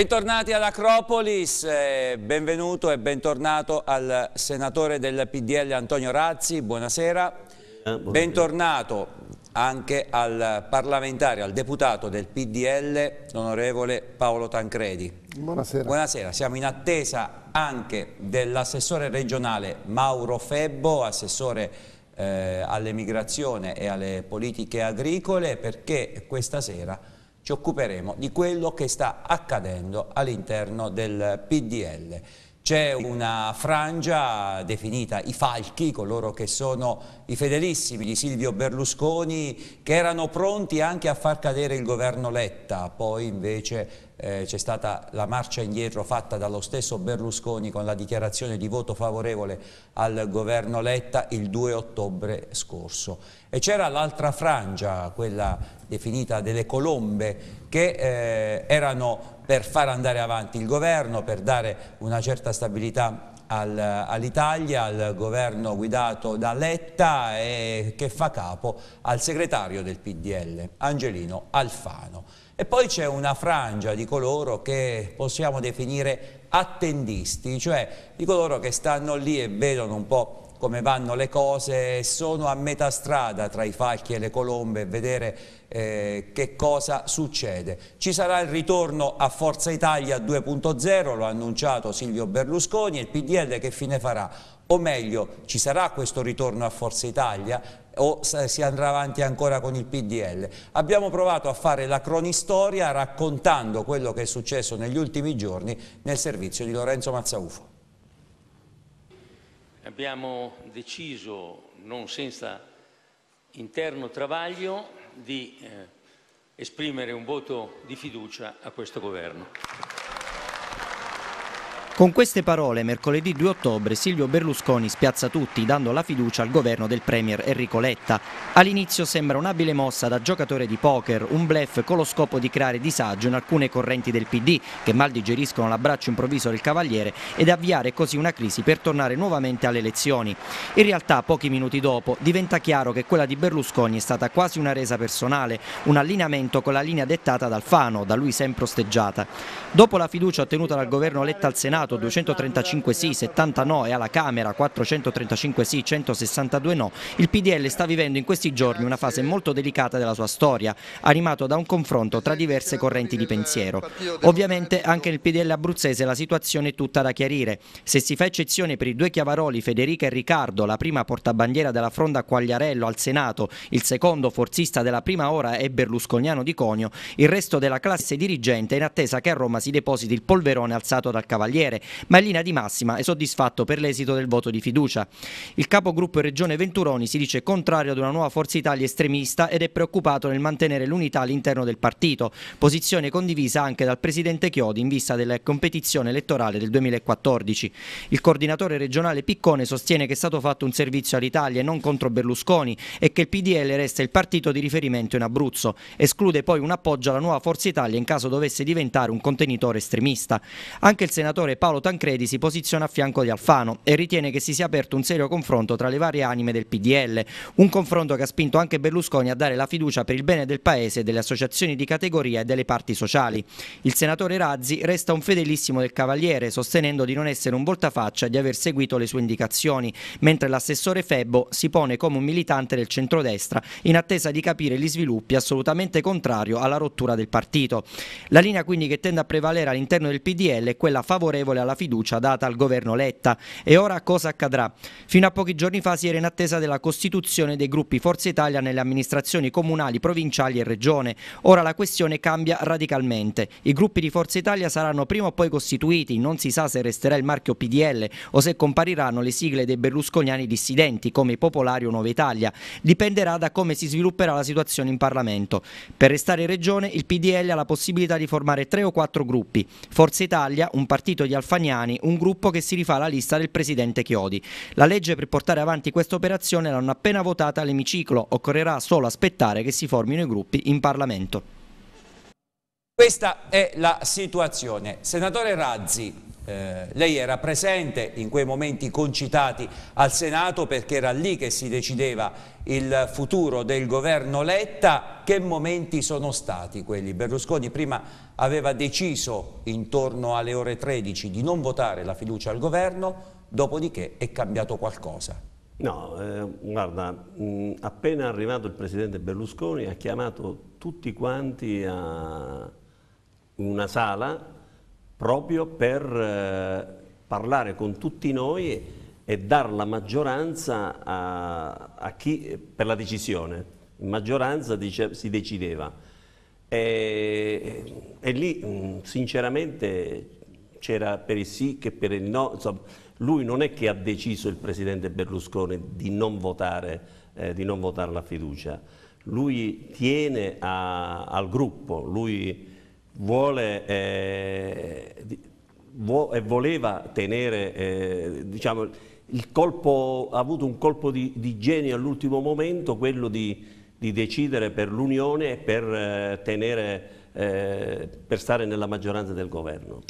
Bentornati all'Acropolis, eh, benvenuto e bentornato al senatore del PDL Antonio Razzi, buonasera. Eh, bentornato anche al parlamentare, al deputato del PDL, l'onorevole Paolo Tancredi. Buonasera. Buonasera, siamo in attesa anche dell'assessore regionale Mauro Febbo, assessore eh, all'emigrazione e alle politiche agricole, perché questa sera ci occuperemo di quello che sta accadendo all'interno del PDL. C'è una frangia definita i falchi, coloro che sono i fedelissimi di Silvio Berlusconi, che erano pronti anche a far cadere il governo Letta, poi invece eh, c'è stata la marcia indietro fatta dallo stesso Berlusconi con la dichiarazione di voto favorevole al governo Letta il 2 ottobre scorso. E c'era l'altra frangia, quella definita delle colombe, che eh, erano per far andare avanti il governo, per dare una certa stabilità all'Italia, al governo guidato da Letta e che fa capo al segretario del PDL, Angelino Alfano. E poi c'è una frangia di coloro che possiamo definire attendisti, cioè di coloro che stanno lì e vedono un po' come vanno le cose, sono a metà strada tra i falchi e le colombe vedere eh, che cosa succede. Ci sarà il ritorno a Forza Italia 2.0, lo ha annunciato Silvio Berlusconi, e il PDL che fine farà? O meglio, ci sarà questo ritorno a Forza Italia o si andrà avanti ancora con il PDL. Abbiamo provato a fare la cronistoria raccontando quello che è successo negli ultimi giorni nel servizio di Lorenzo Mazzaufo. Abbiamo deciso, non senza interno travaglio, di eh, esprimere un voto di fiducia a questo Governo. Con queste parole, mercoledì 2 ottobre, Silvio Berlusconi spiazza tutti dando la fiducia al governo del Premier Enrico Letta. All'inizio sembra un'abile mossa da giocatore di poker, un blef con lo scopo di creare disagio in alcune correnti del PD che mal digeriscono l'abbraccio improvviso del Cavaliere ed avviare così una crisi per tornare nuovamente alle elezioni. In realtà, pochi minuti dopo, diventa chiaro che quella di Berlusconi è stata quasi una resa personale, un allineamento con la linea dettata dal Fano, da lui sempre osteggiata. Dopo la fiducia ottenuta dal governo Letta al Senato, Senato 235 sì, 70 no e alla Camera 435 sì, 162 no, il PDL sta vivendo in questi giorni una fase molto delicata della sua storia, animato da un confronto tra diverse correnti di pensiero. Ovviamente anche nel PDL abruzzese la situazione è tutta da chiarire. Se si fa eccezione per i due chiavaroli Federica e Riccardo, la prima portabandiera della fronda Quagliarello al Senato, il secondo forzista della prima ora è Berlusconiano di Conio, il resto della classe dirigente è in attesa che a Roma si depositi il polverone alzato dal Cavaliere ma in linea di massima è soddisfatto per l'esito del voto di fiducia. Il capogruppo Regione Venturoni si dice contrario ad una nuova Forza Italia estremista ed è preoccupato nel mantenere l'unità all'interno del partito, posizione condivisa anche dal presidente Chiodi in vista della competizione elettorale del 2014. Il coordinatore regionale Piccone sostiene che è stato fatto un servizio all'Italia e non contro Berlusconi e che il PDL resta il partito di riferimento in Abruzzo. Esclude poi un appoggio alla nuova Forza Italia in caso dovesse diventare un contenitore estremista. Anche il senatore Paolo Tancredi si posiziona a fianco di Alfano e ritiene che si sia aperto un serio confronto tra le varie anime del PDL, un confronto che ha spinto anche Berlusconi a dare la fiducia per il bene del Paese, delle associazioni di categoria e delle parti sociali. Il senatore Razzi resta un fedelissimo del Cavaliere, sostenendo di non essere un voltafaccia e di aver seguito le sue indicazioni, mentre l'assessore Febbo si pone come un militante del centrodestra in attesa di capire gli sviluppi assolutamente contrario alla rottura del partito. La linea quindi che tende a prevalere all'interno del PDL è quella favorevole alla fiducia data al governo Letta. E ora cosa accadrà? Fino a pochi giorni fa si era in attesa della costituzione dei gruppi Forza Italia nelle amministrazioni comunali, provinciali e regione. Ora la questione cambia radicalmente. I gruppi di Forza Italia saranno prima o poi costituiti, non si sa se resterà il marchio PDL o se compariranno le sigle dei berlusconiani dissidenti come i Popolari o Nuova Italia. Dipenderà da come si svilupperà la situazione in Parlamento. Per restare in regione il PDL ha la possibilità di formare tre o quattro gruppi. Forza Italia, un partito di Alfa Fagnani, un gruppo che si rifà alla lista del presidente Chiodi. La legge per portare avanti questa operazione l'hanno appena votata all'emiciclo, occorrerà solo aspettare che si formino i gruppi in Parlamento. Questa è la situazione. Senatore Razzi, eh, lei era presente in quei momenti concitati al Senato perché era lì che si decideva il futuro del governo Letta. Che momenti sono stati quelli? Berlusconi prima aveva deciso intorno alle ore 13 di non votare la fiducia al governo, dopodiché è cambiato qualcosa. No, eh, guarda, mh, appena arrivato il presidente Berlusconi ha chiamato tutti quanti a una sala proprio per eh, parlare con tutti noi e, e dar la maggioranza a, a, chi per la decisione. In maggioranza dice, si decideva. E, e lì mm, sinceramente c'era per il sì che per il no. Insomma, lui non è che ha deciso il presidente Berlusconi di non votare, eh, di non votare la fiducia. Lui tiene a, al gruppo, lui vuole eh, e voleva tenere, eh, diciamo, colpo, ha avuto un colpo di, di genio all'ultimo momento, quello di, di decidere per l'Unione e per, eh, tenere, eh, per stare nella maggioranza del governo.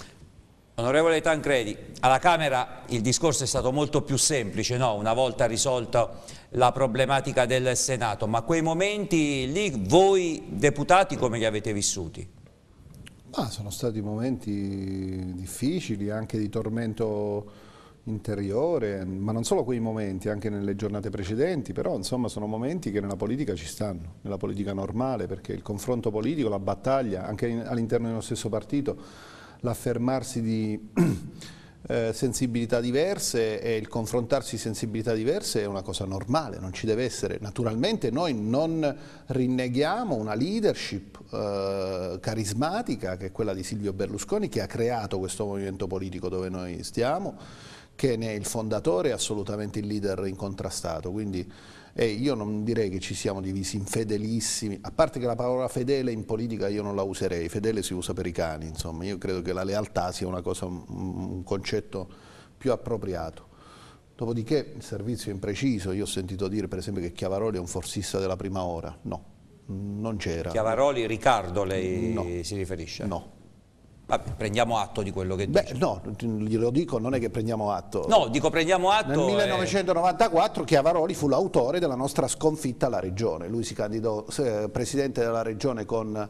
Onorevole Tancredi, alla Camera il discorso è stato molto più semplice, no? una volta risolta la problematica del Senato, ma quei momenti lì voi deputati come li avete vissuti? Ah, sono stati momenti difficili, anche di tormento interiore, ma non solo quei momenti, anche nelle giornate precedenti, però insomma sono momenti che nella politica ci stanno, nella politica normale, perché il confronto politico, la battaglia, anche all'interno dello stesso partito, l'affermarsi di eh, sensibilità diverse e il confrontarsi sensibilità diverse è una cosa normale, non ci deve essere. Naturalmente noi non rinneghiamo una leadership eh, carismatica che è quella di Silvio Berlusconi che ha creato questo movimento politico dove noi stiamo, che ne è il fondatore e assolutamente il leader incontrastato. Quindi e io non direi che ci siamo divisi in fedelissimi, a parte che la parola fedele in politica io non la userei, fedele si usa per i cani, insomma, io credo che la lealtà sia una cosa, un concetto più appropriato. Dopodiché il servizio è impreciso, io ho sentito dire per esempio che Chiavaroli è un forzista della prima ora, no, non c'era. Chiavaroli, Riccardo lei no. si riferisce? No. Vabbè, prendiamo atto di quello che Beh, dice. no, glielo dico, non è che prendiamo atto. No, dico prendiamo atto. Nel 1994 Chiavaroli fu l'autore della nostra sconfitta alla regione. Lui si candidò eh, presidente della regione con...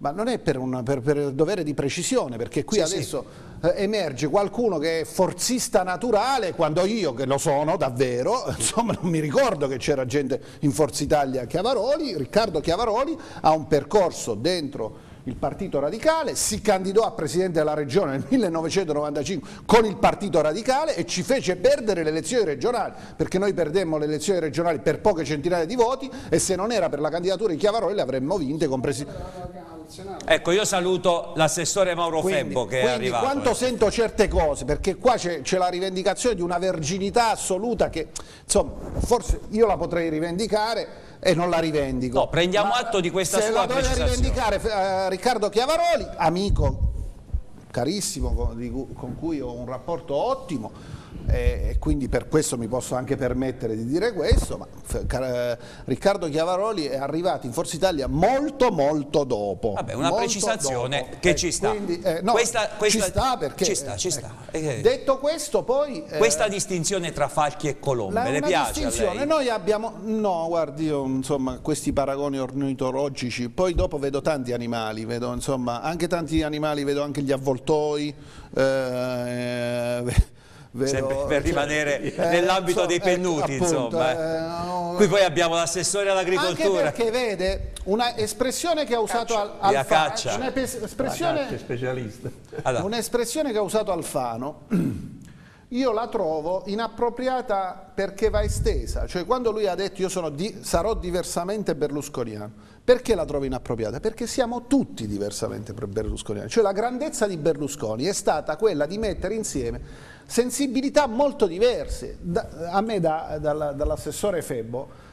Ma non è per, una, per, per dovere di precisione, perché qui sì, adesso sì. Eh, emerge qualcuno che è forzista naturale, quando io, che lo sono davvero, insomma non mi ricordo che c'era gente in Forza Italia Chiavaroli, Riccardo Chiavaroli ha un percorso dentro il Partito Radicale, si candidò a Presidente della Regione nel 1995 con il Partito Radicale e ci fece perdere le elezioni regionali, perché noi perdemmo le elezioni regionali per poche centinaia di voti e se non era per la candidatura di Chiavaroli le avremmo vinte con Presidente... Ecco, io saluto l'assessore Mauro quindi, Febbo che quindi è arrivato. quando eh. sento certe cose, perché qua c'è la rivendicazione di una verginità assoluta che, insomma, forse io la potrei rivendicare, e non la rivendico. No, prendiamo Ma atto di questa sua precisazione. Se la doveva rivendicare uh, Riccardo Chiavaroli, amico carissimo con, con cui ho un rapporto ottimo, e quindi per questo mi posso anche permettere di dire questo, ma Riccardo Chiavaroli è arrivato in Forza Italia molto molto dopo. Vabbè, una precisazione dopo. che eh, ci sta. Quindi, eh, no, questa, questa, ci sta perché... Ci sta, ci sta. Eh, detto questo poi... Eh, questa distinzione tra falchi e colombe, la, le piace lei? Noi abbiamo... No, guardi, io insomma questi paragoni ornitologici, poi dopo vedo tanti animali, vedo insomma anche tanti animali, vedo anche gli avvoltoi, eh, Vedo, per rimanere eh, nell'ambito dei pennuti, ecco, insomma. Eh, Qui poi abbiamo l'assessore all'agricoltura. Anche perché vede una espressione che ha usato al, Alfano, un'espressione allora. un'espressione che ha usato Alfano. Io la trovo inappropriata perché va estesa, cioè quando lui ha detto io di, sarò diversamente berlusconiano, perché la trovo inappropriata? Perché siamo tutti diversamente berlusconiani, cioè la grandezza di Berlusconi è stata quella di mettere insieme sensibilità molto diverse. Da, a me da, dall'assessore Febbo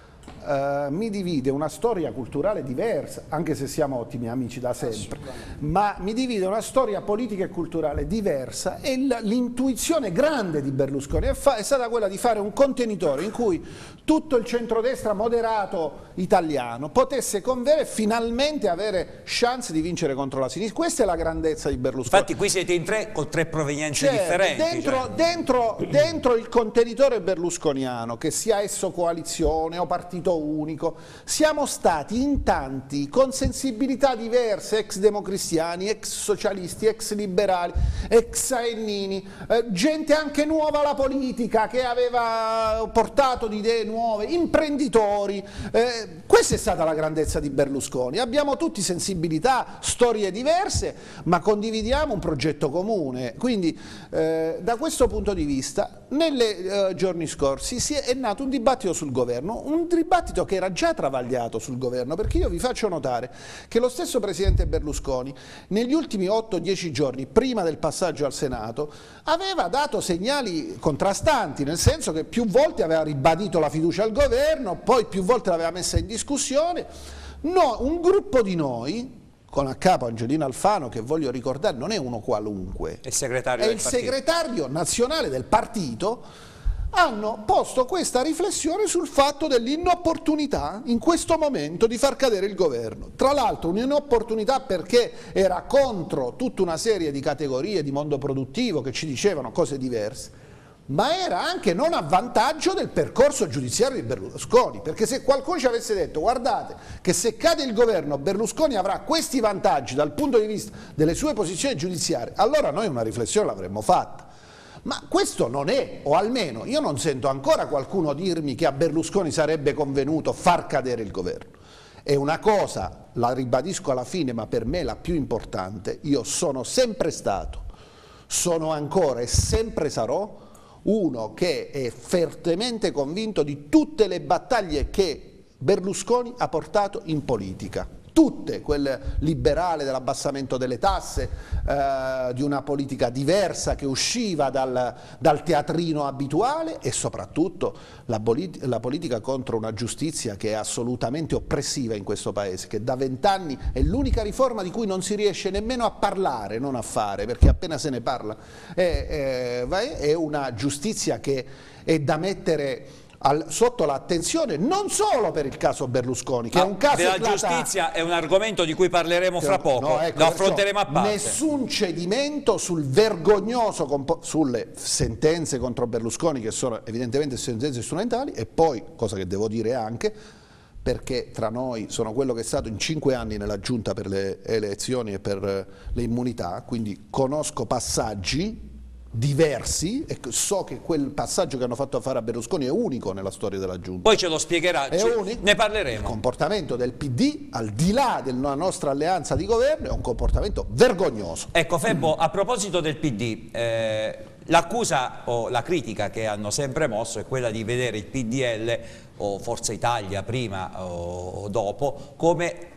uh, mi divide una storia culturale diversa, anche se siamo ottimi amici da sempre, ma mi divide una storia politica e culturale diversa e l'intuizione grande di Berlusconi è, è stata quella di fare un contenitore in cui tutto il centrodestra moderato italiano potesse convere finalmente avere chance di vincere contro la sinistra. Questa è la grandezza di Berlusconi. Infatti qui siete in tre con tre provenienze cioè, differenti. Dentro, cioè. dentro, dentro il contenitore berlusconiano, che sia esso coalizione o partito unico, siamo stati in tanti con sensibilità diverse, ex democristiani, ex socialisti, ex liberali, ex aennini, eh, gente anche nuova alla politica che aveva portato di idee nuove imprenditori. Eh, questa è stata la grandezza di Berlusconi. Abbiamo tutti sensibilità, storie diverse, ma condividiamo un progetto comune. Quindi eh, da questo punto di vista, nei eh, giorni scorsi è, è nato un dibattito sul governo, un dibattito che era già travagliato sul governo, perché io vi faccio notare che lo stesso Presidente Berlusconi negli ultimi 8-10 giorni, prima del passaggio al Senato, aveva dato segnali contrastanti, nel senso che più volte aveva ribadito la fiducia al governo, poi più volte l'aveva messa in discussione. No, un gruppo di noi, con a capo Angelino Alfano, che voglio ricordare non è uno qualunque, è, segretario è il partito. segretario nazionale del partito, hanno posto questa riflessione sul fatto dell'inopportunità in questo momento di far cadere il governo. Tra l'altro un'inopportunità perché era contro tutta una serie di categorie di mondo produttivo che ci dicevano cose diverse ma era anche non a vantaggio del percorso giudiziario di Berlusconi, perché se qualcuno ci avesse detto guardate che se cade il governo Berlusconi avrà questi vantaggi dal punto di vista delle sue posizioni giudiziarie, allora noi una riflessione l'avremmo fatta. Ma questo non è, o almeno io non sento ancora qualcuno dirmi che a Berlusconi sarebbe convenuto far cadere il governo. È una cosa, la ribadisco alla fine, ma per me la più importante, io sono sempre stato, sono ancora e sempre sarò uno che è fortemente convinto di tutte le battaglie che Berlusconi ha portato in politica tutte, quelle liberale dell'abbassamento delle tasse, eh, di una politica diversa che usciva dal, dal teatrino abituale e soprattutto la, la, politica contro una giustizia che è assolutamente oppressiva in questo Paese, che da vent'anni è l'unica riforma di cui non si riesce nemmeno a parlare, non a fare, perché appena se ne parla. È, è, è una giustizia che è da mettere al, sotto l'attenzione non solo per il caso Berlusconi, che Ma è un caso della giustizia è un argomento di cui parleremo fra poco, no, ecco, lo affronteremo a parte. Nessun cedimento sul vergognoso sulle sentenze contro Berlusconi che sono evidentemente sentenze strumentali e poi, cosa che devo dire anche, perché tra noi sono quello che è stato in cinque anni nella giunta per le elezioni e per le immunità, quindi conosco passaggi diversi e so che quel passaggio che hanno fatto fare a Berlusconi è unico nella storia della Giunta. Poi ce lo spiegherà, ci, ne parleremo. Il comportamento del PD, al di là della nostra alleanza di governo, è un comportamento vergognoso. Ecco Febbo, a proposito del PD, eh, l'accusa o la critica che hanno sempre mosso è quella di vedere il PDL o Forza Italia prima o dopo come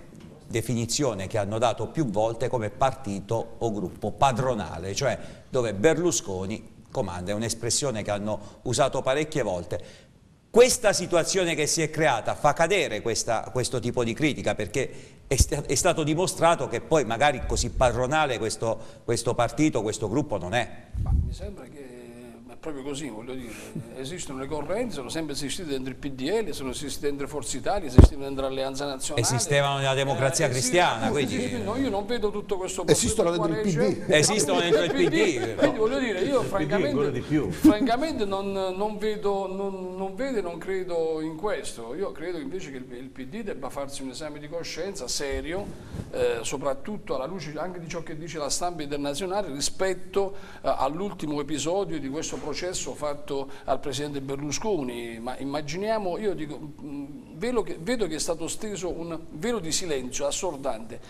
definizione che hanno dato più volte come partito o gruppo padronale, cioè dove Berlusconi comanda, è un'espressione che hanno usato parecchie volte. Questa situazione che si è creata fa cadere questa, questo tipo di critica perché è, st è, stato dimostrato che poi magari così padronale questo, questo partito, questo gruppo non è. Ma mi sembra che proprio così, voglio dire, esistono le correnti, sono sempre esistite dentro il PDL, sono esistite dentro Forza Italia, esistevano dentro l'Alleanza Nazionale. Esistevano nella democrazia eh, cristiana, quindi... No, io non vedo tutto questo Esistono dentro il PD. Esistono dentro il PD. Quindi voglio dire, io francamente, francamente non, non, vedo, non, non vedo non credo in questo. Io credo invece che il, il PD debba farsi un esame di coscienza serio, eh, soprattutto alla luce anche di ciò che dice la stampa internazionale rispetto eh, all'ultimo episodio di questo processo fatto al Presidente Berlusconi, ma immaginiamo, io dico, vedo che, vedo che è stato steso un velo di silenzio assordante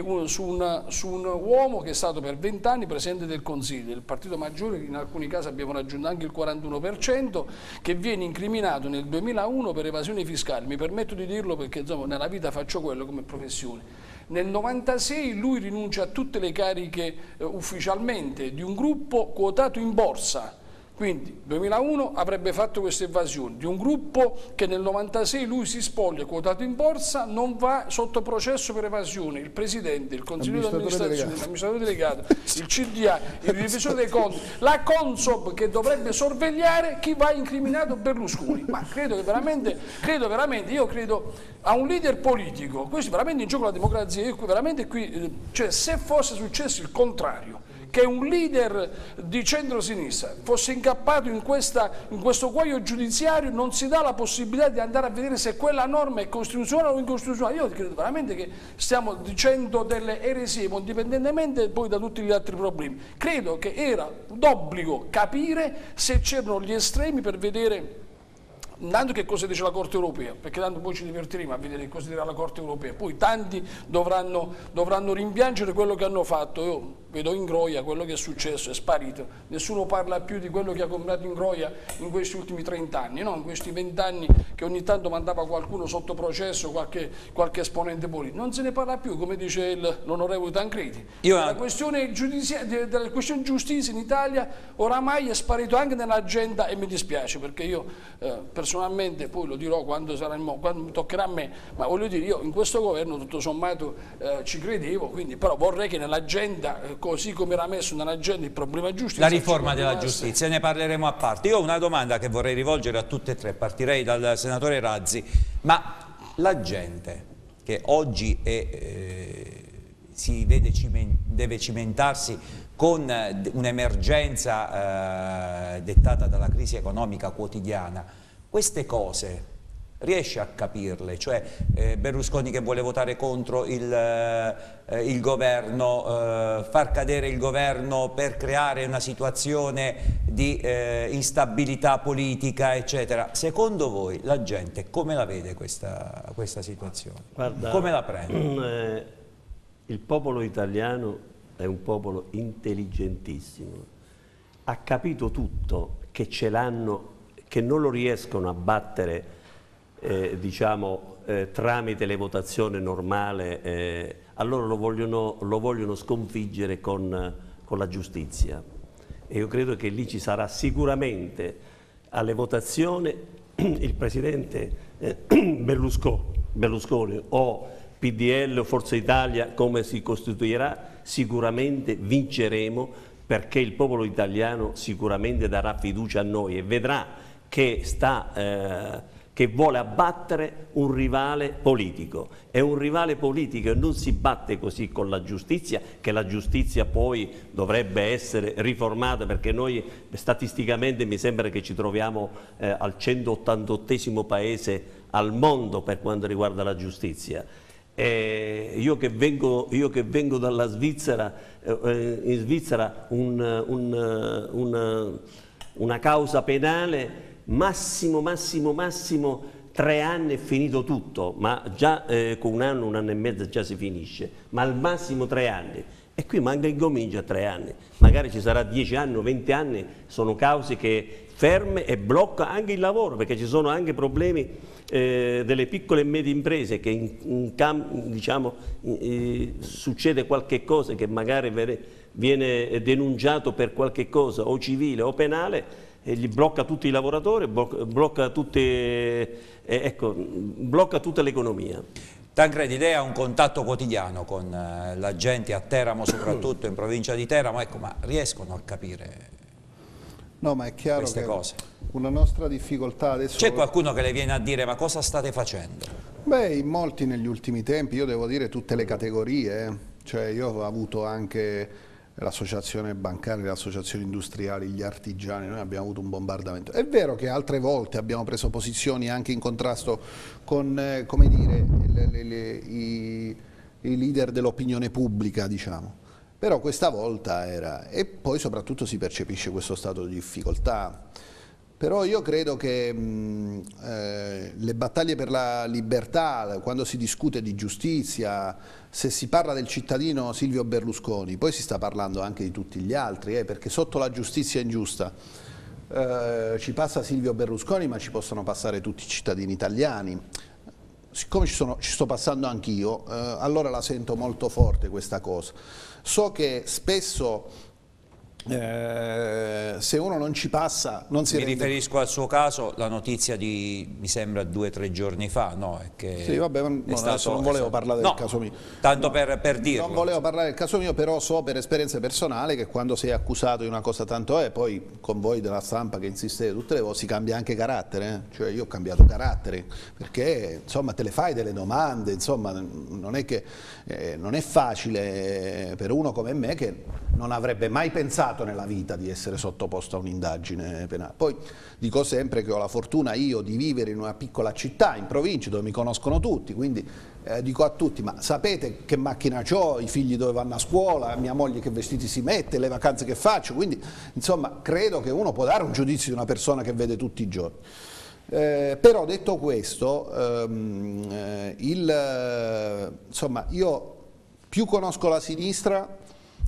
un, su, una, su, un uomo che è stato per vent'anni Presidente del Consiglio, del Partito Maggiore, in alcuni casi abbiamo raggiunto anche il 41%, che viene incriminato nel 2001 per evasione fiscale. Mi permetto di dirlo perché insomma, nella vita faccio quello come professione. Nel 96 lui rinuncia a tutte le cariche eh, ufficialmente di un gruppo quotato in borsa Quindi 2001 avrebbe fatto questa invasione di un gruppo che nel 96 lui si spoglia, quotato in borsa, non va sotto processo per evasione. Il presidente, il consiglio di amministrazione, l'amministratore delegato, il CDA, il revisore dei conti, la Consob che dovrebbe sorvegliare chi va incriminato Berlusconi. Ma credo che veramente, credo veramente, io credo a un leader politico, questo è veramente in gioco la democrazia, io veramente qui, eh, cioè se fosse successo il contrario, che un leader di centro-sinistra fosse incappato in, questa, in, questo guaio giudiziario non si dà la possibilità di andare a vedere se quella norma è costituzionale o incostituzionale. Io credo veramente che stiamo dicendo delle eresie, indipendentemente poi da tutti gli altri problemi. Credo che era d'obbligo capire se c'erano gli estremi per vedere intanto che cosa dice la Corte Europea, perché tanto poi ci divertiremo a vedere cosa dirà la Corte Europea, poi tanti dovranno, dovranno rimpiangere quello che hanno fatto, io vedo in Groia quello che è successo, è sparito, nessuno parla più di quello che ha comprato in Groia in questi ultimi 30 anni, no? in questi 20 anni che ogni tanto mandava qualcuno sotto processo, qualche, qualche esponente politico, non se ne parla più come dice l'onorevole Tancredi. Io... La questione, della questione giustizia in Italia oramai è sparito anche nell'agenda e mi dispiace perché io eh, personalmente, poi lo dirò quando, sarà il, quando toccherà a me, ma voglio dire io in questo governo tutto sommato eh, ci credevo, quindi però vorrei che nell'agenda eh, così come era messo nell'agenda il problema giustizia. La riforma della giustizia, ne parleremo a parte. Io ho una domanda che vorrei rivolgere a tutte e tre, partirei dal senatore Razzi, ma la gente che oggi è, eh, si ciment deve cimentarsi con un'emergenza eh, dettata dalla crisi economica quotidiana, queste cose riesce a capirle, cioè eh, Berlusconi che vuole votare contro il, eh, il governo, eh, far cadere il governo per creare una situazione di eh, instabilità politica, eccetera. Secondo voi la gente come la vede questa, questa situazione? Guarda, come la prende? Eh, il popolo italiano è un popolo intelligentissimo, ha capito tutto che ce l'hanno, che non lo riescono a battere eh, diciamo, eh, tramite le votazioni normali, eh, allora lo vogliono, lo vogliono sconfiggere con, con, la giustizia. E io credo che lì ci sarà sicuramente alle votazioni il Presidente eh, Berlusconi, Berlusconi o PDL o Forza Italia come si costituirà, sicuramente vinceremo perché il popolo italiano sicuramente darà fiducia a noi e vedrà che sta eh, che vuole abbattere un rivale politico. È un rivale politico e non si batte così con la giustizia, che la giustizia poi dovrebbe essere riformata, perché noi statisticamente mi sembra che ci troviamo eh, al 188 paese al mondo per quanto riguarda la giustizia. Eh, io, che vengo, io, che vengo, dalla Svizzera, eh, in Svizzera un, un, un, una causa penale massimo, massimo, massimo tre anni è finito tutto, ma già eh, con un anno, un anno e mezzo già si finisce, ma al massimo tre anni. E qui manca incomincia a tre anni, magari ci sarà dieci anni o venti anni, sono cause che ferme e blocca anche il lavoro, perché ci sono anche problemi eh, delle piccole e medie imprese che in, in diciamo, eh, succede qualche cosa che magari viene denunciato per qualche cosa o civile o penale, gli blocca tutti i lavoratori, blocca, tutte, eh, ecco, blocca tutta l'economia. Tancredi, lei ha un contatto quotidiano con eh, la gente a Teramo, soprattutto in provincia di Teramo, ecco, ma riescono a capire no, ma è chiaro queste che cose? Una nostra difficoltà adesso... C'è qualcuno che le viene a dire ma cosa state facendo? Beh, in molti negli ultimi tempi, io devo dire tutte le categorie, eh. cioè io ho avuto anche l'associazione bancaria, le associazioni industriali, gli artigiani, noi abbiamo avuto un bombardamento. È vero che altre volte abbiamo preso posizioni anche in contrasto con eh, dire, le, le, le, i, i leader dell'opinione pubblica, diciamo. Però questa volta era, e poi soprattutto si percepisce questo stato di difficoltà. Però io credo che mh, eh, le battaglie per la libertà, quando si discute di giustizia, se si parla del cittadino Silvio Berlusconi, poi si sta parlando anche di tutti gli altri, eh, perché sotto la giustizia ingiusta eh, ci passa Silvio Berlusconi, ma ci possono passare tutti i cittadini italiani. Siccome ci, sono, ci sto passando anch'io, eh, allora la sento molto forte questa cosa. So che spesso eh, se uno non ci passa non si Mi rende... riferisco al suo caso, la notizia di, mi sembra, due o tre giorni fa, no? Sì, vabbè, non, è adesso non volevo parlare del no, caso mio. tanto per, per dirlo. Non volevo parlare del caso mio, però so per esperienza personale che quando sei accusato di una cosa tanto è, poi con voi della stampa che insistete tutte le volte, si cambia anche carattere. eh. Cioè io ho cambiato carattere, perché insomma te le fai delle domande, insomma non è che eh, non è facile per uno come me che non avrebbe mai pensato nella vita di essere sottoposto a un'indagine penale. Poi dico sempre che ho la fortuna io di vivere in una piccola città, in provincia, dove mi conoscono tutti, quindi eh, dico a tutti, ma sapete che macchina ho, i figli dove vanno a scuola, mia moglie che vestiti si mette, le vacanze che faccio, quindi insomma credo che uno può dare un giudizio di una persona che vede tutti i giorni. Eh, però detto questo, ehm, eh, il, eh, insomma, io più conosco la sinistra,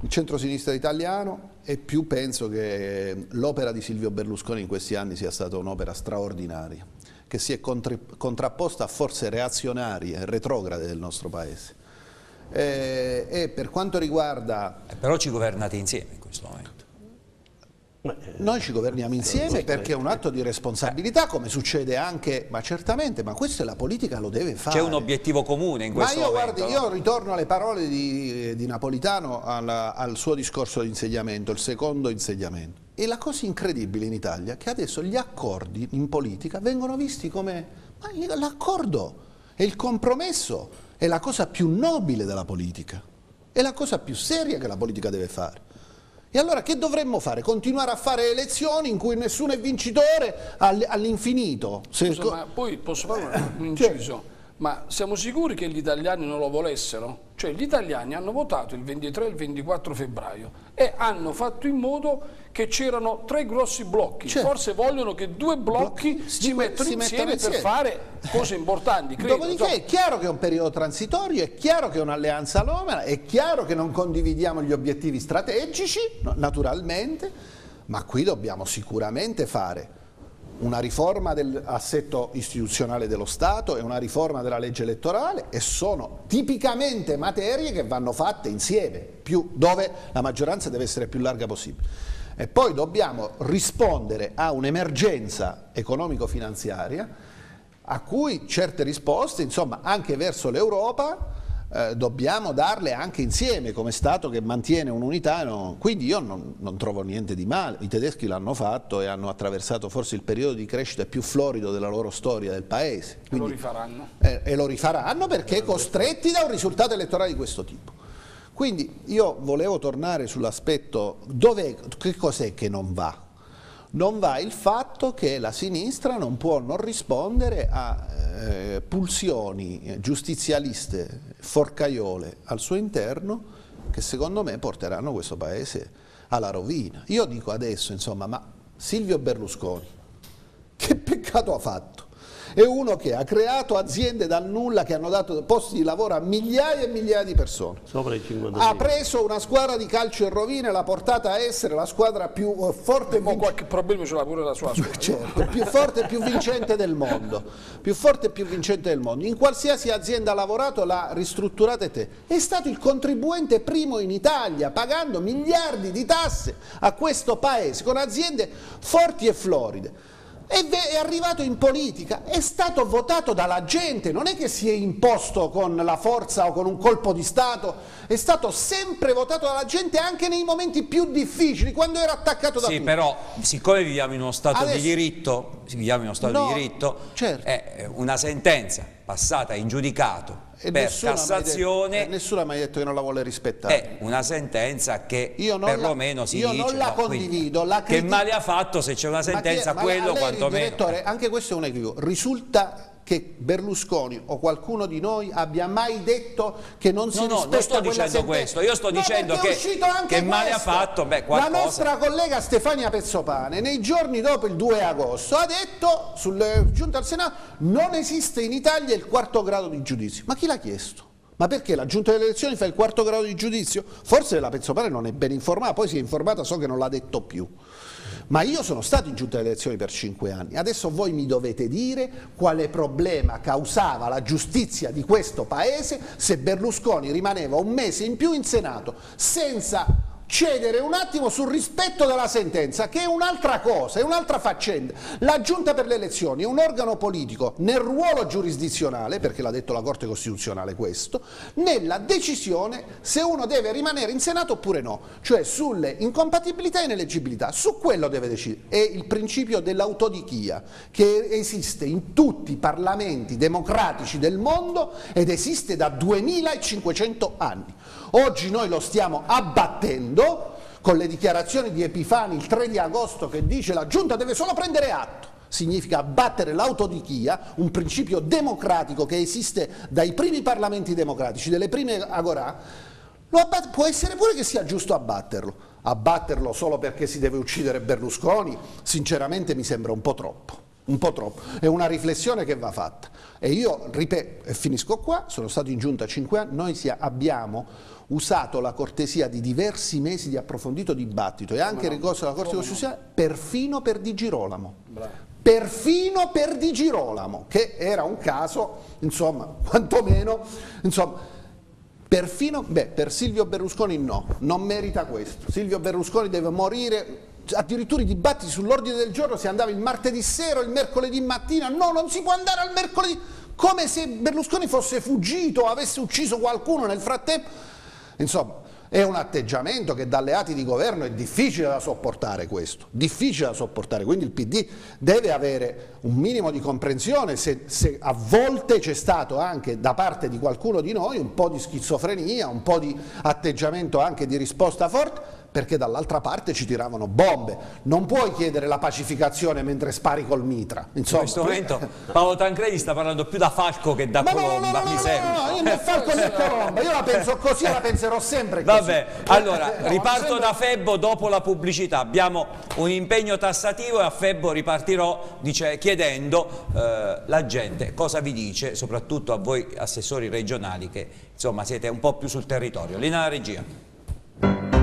il centro-sinistra italiano e più penso che l'opera di Silvio Berlusconi in questi anni sia stata un'opera straordinaria, che si è contrapposta a forze reazionarie e retrograde del nostro Paese. Eh, e per quanto riguarda Eh, Però ci governate insieme in questo momento. Noi ci governiamo insieme perché è un atto di responsabilità, come succede anche, ma certamente, ma questo è la politica, lo deve fare. C'è un obiettivo comune in Ma questo io, momento. guardi, io ritorno alle parole di, di Napolitano alla- al suo discorso di insediamento, il secondo insediamento. E la cosa incredibile in Italia è che adesso gli accordi in politica vengono visti come ma l'accordo e il compromesso è la cosa più nobile della politica, è la cosa più seria che la politica deve fare. E allora che dovremmo fare? Continuare a fare elezioni in cui nessuno è vincitore all- all'infinito? Se- poi posso fare un Cioè- inciso? Ma siamo sicuri che gli italiani non lo volessero? Cioè gli italiani hanno votato il 23 e il 24 febbraio e hanno fatto in modo che c'erano tre grossi blocchi. Certo. Forse vogliono che due blocchi Blocchi si, mettano si insieme mettano per insieme. fare cose importanti. Credo. Dopodiché è chiaro che è un periodo transitorio, è chiaro che è un'alleanza anomala, è chiaro che non condividiamo gli obiettivi strategici, naturalmente, ma qui dobbiamo sicuramente fare una riforma dell'assetto istituzionale dello Stato e una riforma della legge elettorale e sono tipicamente materie che vanno fatte insieme, più- dove la maggioranza deve essere più larga possibile. E poi dobbiamo rispondere a un'emergenza economico-finanziaria a cui certe risposte, insomma, anche verso l'Europa, eh, dobbiamo darle anche insieme come Stato che mantiene un'unità. no? Quindi io non, non trovo niente di male, i tedeschi l'hanno fatto e hanno attraversato forse il periodo di crescita più florido della loro storia del Paese. E lo Quindi- rifaranno. eh, e lo rifaranno perché costretti da un risultato elettorale di questo tipo. Quindi io volevo tornare sull'aspetto, che cos'è che non va? Non va il fatto che la sinistra non può non rispondere a eh, pulsioni giustizialiste, forcaiole al suo interno che secondo me porteranno questo paese alla rovina. Io dico adesso, insomma, ma Silvio Berlusconi, che peccato ha fatto? È uno che ha creato aziende dal nulla che hanno dato posti di lavoro a migliaia e migliaia di persone. Sopra i 50.000. Ha preso una squadra di calcio in rovina e l'ha portata a essere la squadra più eh, forte e vincente. qualche problema ce l'ha pure la sua squadra. Certo, più forte e più vincente del mondo, più forte e più vincente del mondo. In qualsiasi azienda ha lavorato l'ha ristrutturata e te. È stato il contribuente primo in Italia, pagando miliardi di tasse a questo paese, con aziende forti e floride. È arrivato in politica, è stato votato dalla gente, non è che si è imposto con la forza o con un colpo di Stato, è stato sempre votato dalla gente anche nei momenti più difficili, quando era attaccato da Sì, tutti. però siccome viviamo in uno Stato Adesso- di diritto, viviamo in uno Stato No, di diritto, certo. è una sentenza passata in giudicato E per nessuno ha mai detto- Cassazione e nessuno ha mai detto che non la vuole rispettare. è una sentenza che Io perlomeno la- si io dice non la no, quindi condivido, la che male ha fatto se c'è una Ma chi sentenza ma quello a lei, quantomeno Direttore, anche questo è un equivoco. Risulta che Berlusconi o qualcuno di noi abbia mai detto che non si No, no, non sto dicendo sentenza. questo, io sto No, dicendo che- che male ha fatto, beh, La nostra collega Stefania Pezzopane nei giorni dopo il 2 agosto ha detto sul giunta al Senato non esiste in Italia il quarto grado di giudizio. Ma chi l'ha chiesto? Ma perché la giunta delle elezioni fa il quarto grado di giudizio? Forse la Pezzopane non è ben informata, poi si è informata, so che non l'ha detto più. Ma io sono stato in giunta delle elezioni per cinque anni, adesso voi mi dovete dire quale problema causava la giustizia di questo paese se Berlusconi rimaneva un mese in più in Senato senza cedere un attimo sul rispetto della sentenza, che è un'altra cosa, è un'altra faccenda. La Giunta per le elezioni è un organo politico nel ruolo giurisdizionale, perché l'ha detto la Corte Costituzionale questo, nella decisione se uno deve rimanere in Senato oppure no, cioè sulle incompatibilità e ineleggibilità, su quello deve decidere. È il principio dell'autodichia che esiste in tutti i parlamenti democratici del mondo ed esiste da 2500 anni. Oggi noi lo stiamo abbattendo con le dichiarazioni di Epifani il 3 di agosto che dice la Giunta deve solo prendere atto. Significa abbattere l'autodichia, un principio democratico che esiste dai primi parlamenti democratici, delle prime agorà, può essere pure che sia giusto abbatterlo. Abbatterlo solo perché si deve uccidere Berlusconi, sinceramente mi sembra un po' troppo un po' troppo, è una riflessione che va fatta. E io ripeto e finisco qua, sono stato in giunta cinque anni, noi abbiamo usato la cortesia di diversi mesi di approfondito dibattito e anche il ricorso alla Corte Costituzionale perfino per Di Girolamo. Perfino per Di Girolamo, che era un caso, insomma, quantomeno, insomma, perfino, beh, per Silvio Berlusconi no, non merita questo. Silvio Berlusconi deve morire addirittura i dibattiti sull'ordine del giorno si andava il martedì sera o il mercoledì mattina, no, non si può andare al mercoledì, come se Berlusconi fosse fuggito o avesse ucciso qualcuno nel frattempo. Insomma, è un atteggiamento che da alleati di governo è difficile da sopportare questo, difficile da sopportare, quindi il PD deve avere un minimo di comprensione se, se a volte c'è stato anche da parte di qualcuno di noi un po' di schizofrenia, un po' di atteggiamento anche di risposta forte, perché dall'altra parte ci tiravano bombe. Non puoi chiedere la pacificazione mentre spari col mitra. Insomma. In questo momento Paolo Tancredi sta parlando più da Falco che da Ma Colomba, no, no, no, mi sembra. No, no, io non Falco né Colomba, io la penso così e la penserò sempre così. Vabbè, allora riparto da Febbo dopo la pubblicità. Abbiamo un impegno tassativo e a Febbo ripartirò dice, chiedendo eh, la gente cosa vi dice, soprattutto a voi assessori regionali che insomma siete un po' più sul territorio. Lina la regia.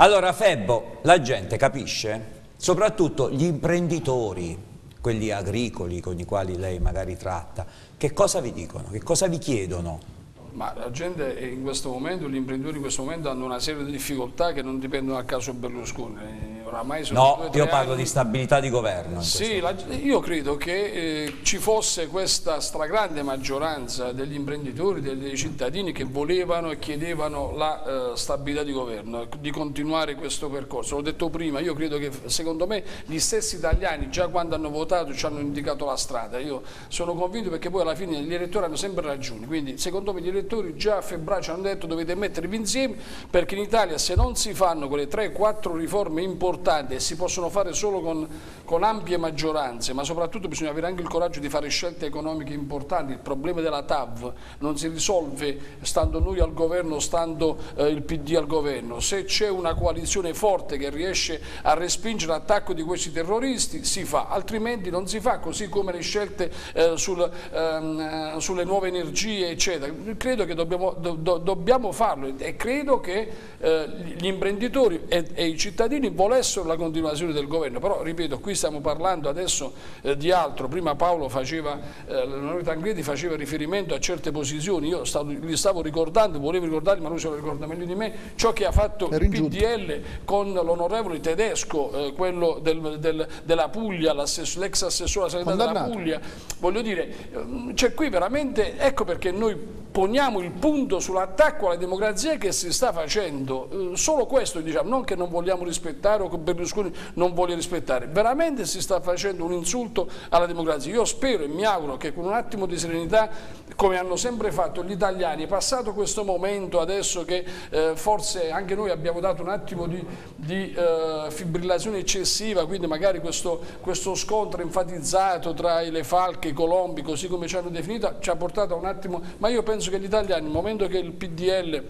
Allora Febbo, la gente capisce? Soprattutto gli imprenditori, quelli agricoli con i quali lei magari tratta, che cosa vi dicono? Che cosa vi chiedono? Ma la gente in questo momento, gli imprenditori in questo momento hanno una serie di difficoltà che non dipendono dal caso Berlusconi oramai sono No, due, io parlo anni. di stabilità di governo. Sì, la, io credo che eh, ci fosse questa stragrande maggioranza degli imprenditori, dei cittadini che volevano e chiedevano la eh, stabilità di governo, di continuare questo percorso. L'ho detto prima, io credo che secondo me gli stessi italiani già quando hanno votato ci hanno indicato la strada. Io sono convinto perché poi alla fine gli elettori hanno sempre ragione, quindi secondo me gli elettori già a febbraio ci hanno detto dovete mettervi insieme perché in Italia se non si fanno quelle 3-4 riforme importanti e si possono fare solo con, con, ampie maggioranze, ma soprattutto bisogna avere anche il coraggio di fare scelte economiche importanti. Il problema della TAV non si risolve stando noi al governo, stando eh, il PD al governo. Se c'è una coalizione forte che riesce a respingere l'attacco di questi terroristi, si fa, altrimenti non si fa, così come le scelte eh, sul, ehm, sulle nuove energie, eccetera. Che dobbiamo, do, do, dobbiamo farlo e credo che eh, gli imprenditori e, e i cittadini volessero la continuazione del governo, però ripeto, qui stiamo parlando adesso eh, di altro, prima Paolo faceva, eh, Tancredi faceva riferimento a certe posizioni, io stavo, gli stavo ricordando, volevo ricordarli ma lui se lo ricorda meglio di me, ciò che ha fatto il PDL con l'onorevole tedesco, eh, quello del, del, della Puglia, l'ex assessore alla sanità della Puglia, voglio dire, eh, c'è qui veramente, ecco perché noi poniamo il punto sull'attacco alla democrazia che si sta facendo, eh, solo questo diciamo, non che non vogliamo rispettare o che Berlusconi non vuole rispettare. Veramente si sta facendo un insulto alla democrazia. Io spero e mi auguro che con un attimo di serenità, come hanno sempre fatto gli italiani, passato questo momento adesso che eh, forse anche noi abbiamo dato un attimo di, di eh, fibrillazione eccessiva, quindi magari questo, questo, scontro enfatizzato tra le falche i colombi, così come ci hanno definito, ci ha portato un attimo, ma io penso che gli italiani, nel momento che il PDL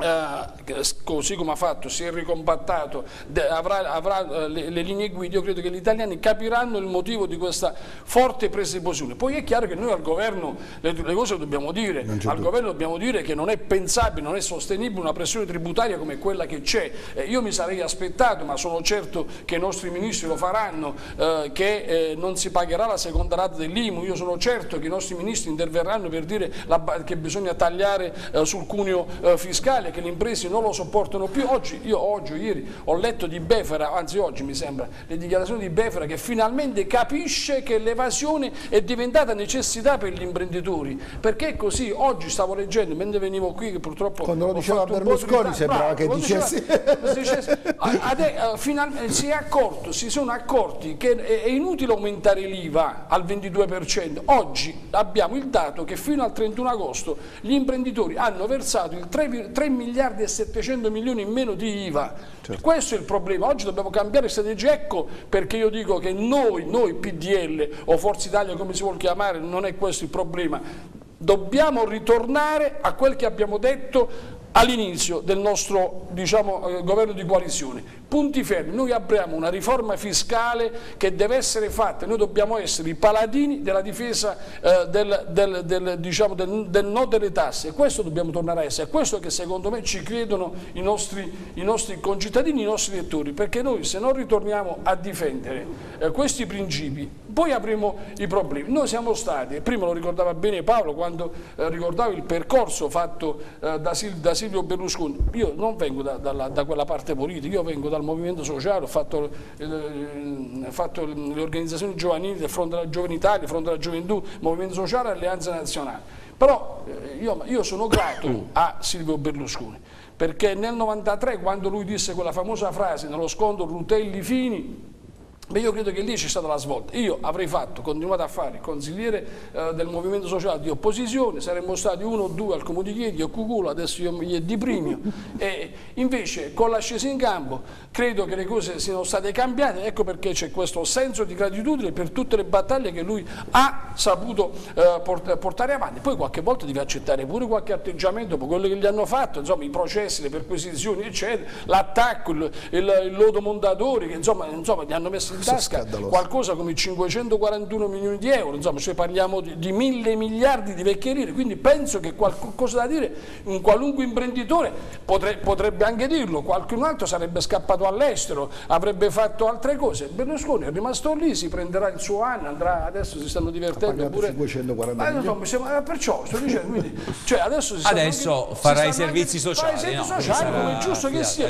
eh, così come ha fatto, si è ricompattato, avrà, avrà eh, le, le, linee guida, io credo che gli italiani capiranno il motivo di questa forte presa di posizione. Poi è chiaro che noi al governo le, le cose dobbiamo dire, al tutto. governo dobbiamo dire che non è pensabile, non è sostenibile una pressione tributaria come quella che c'è. Eh, io mi sarei aspettato, ma sono certo che i nostri ministri lo faranno, eh, che eh, non si pagherà la seconda rata dell'IMU, io sono certo che i nostri ministri interverranno per dire la, che bisogna tagliare eh, sul cuneo fiscale fiscale che le imprese non lo sopportano più. Oggi, io oggi o ieri ho letto di Befera, anzi oggi mi sembra, le dichiarazioni di Befera che finalmente capisce che l'evasione è diventata necessità per gli imprenditori. Perché è così, oggi stavo leggendo, mentre venivo qui che purtroppo... Quando lo diceva Berlusconi sembrava che dicessi... dicessi finalmente si è accorto, si sono accorti che è inutile aumentare l'IVA al 22%. Oggi abbiamo il dato che fino al 31 agosto gli imprenditori hanno versato il 3, 3 miliardi e 700 milioni in meno di IVA. Certo. Questo è il problema. Oggi dobbiamo cambiare strategia. Ecco perché io dico che noi, noi PDL o Forza Italia come si vuole chiamare, non è questo il problema. Dobbiamo ritornare a quel che abbiamo detto all'inizio del nostro diciamo, eh, governo di coalizione. Punti fermi, noi abbiamo una riforma fiscale che deve essere fatta, noi dobbiamo essere i paladini della difesa eh, del, del, del, diciamo, del, no delle tasse. Questo dobbiamo tornare a essere, è questo che secondo me ci credono i nostri, i nostri concittadini, i nostri lettori, perché noi se non ritorniamo a difendere eh, questi principi poi avremo i problemi. Noi siamo stati, prima lo ricordava bene Paolo quando eh, ricordava il percorso fatto eh, da, Sil da, Silvio Berlusconi, io non vengo da, da, da quella parte politica, io vengo dal movimento sociale, ho fatto, eh, fatto le organizzazioni giovanili del Fronte della Giovane Italia, Fronte della Gioventù, Movimento Sociale e Alleanza Nazionale. Però eh, io, io sono grato a Silvio Berlusconi perché nel 93 quando lui disse quella famosa frase nello scontro Rutelli Fini Beh, io credo che lì c'è stata la svolta. Io avrei fatto, continuato a fare consigliere eh, del movimento sociale di opposizione, saremmo stati uno o due al Comune di Chiedi, a Cuculo, adesso io mi di Primio. E invece con l'ascesa in campo credo che le cose siano state cambiate, ecco perché c'è questo senso di gratitudine per tutte le battaglie che lui ha saputo eh, portare avanti. Poi qualche volta deve accettare pure qualche atteggiamento per quello che gli hanno fatto, insomma i processi, le perquisizioni, eccetera, l'attacco, il, il, il, lodo Mondatori, che insomma, insomma gli hanno messo in tasca. qualcosa come 541 milioni di euro, insomma cioè parliamo di, di mille miliardi di vecchie lire, quindi penso che qualcosa da dire un qualunque imprenditore potre, potrebbe anche dirlo, qualcun altro sarebbe scappato all'estero, avrebbe fatto altre cose, Berlusconi è rimasto lì, si prenderà il suo anno, andrà, adesso si stanno divertendo pure... 540 milioni. Insomma, siamo, perciò sto dicendo, quindi, cioè adesso, si adesso anche, farà i servizi sociali, servizi sociali no, come è giusto che sia,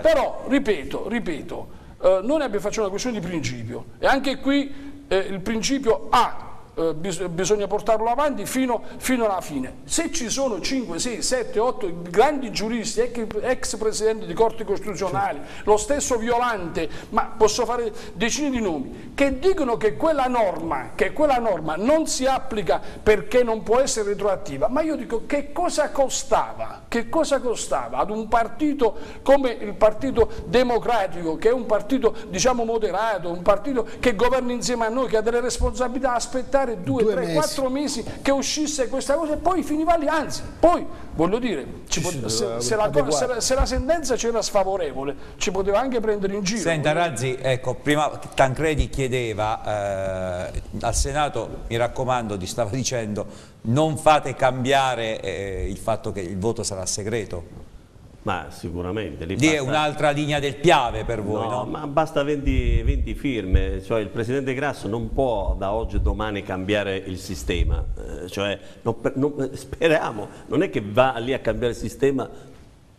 però ripeto, ripeto, eh, noi facciamo una questione di principio. E anche qui eh, il principio ha eh, bis bisogna portarlo avanti fino, fino, alla fine. Se ci sono 5, 6, 7, 8 grandi giuristi, ex presidenti di corti costituzionali, lo stesso Violante, ma posso fare decine di nomi, che dicono che quella norma, che quella norma non si applica perché non può essere retroattiva, ma io dico che cosa costava? Che cosa costava ad un partito come il Partito Democratico, che è un partito diciamo moderato, un partito che governa insieme a noi, che ha delle responsabilità, aspettare aspettare due, due tre, mesi. quattro mesi che uscisse questa cosa e poi finiva lì, anzi, poi voglio dire, ci ci se, se, la, se, la, se, la, sentenza c'era sfavorevole ci poteva anche prendere in giro. Senta Razzi, ecco, prima Tancredi chiedeva eh, al Senato, mi raccomando, ti stava dicendo, non fate cambiare eh, il fatto che il voto sarà segreto. Ma sicuramente. Lì, basta... è un'altra linea del Piave per voi, no? no? ma basta 20, 20, firme, cioè il Presidente Grasso non può da oggi a domani cambiare il sistema, eh, cioè, non, non, speriamo, non è che va lì a cambiare il sistema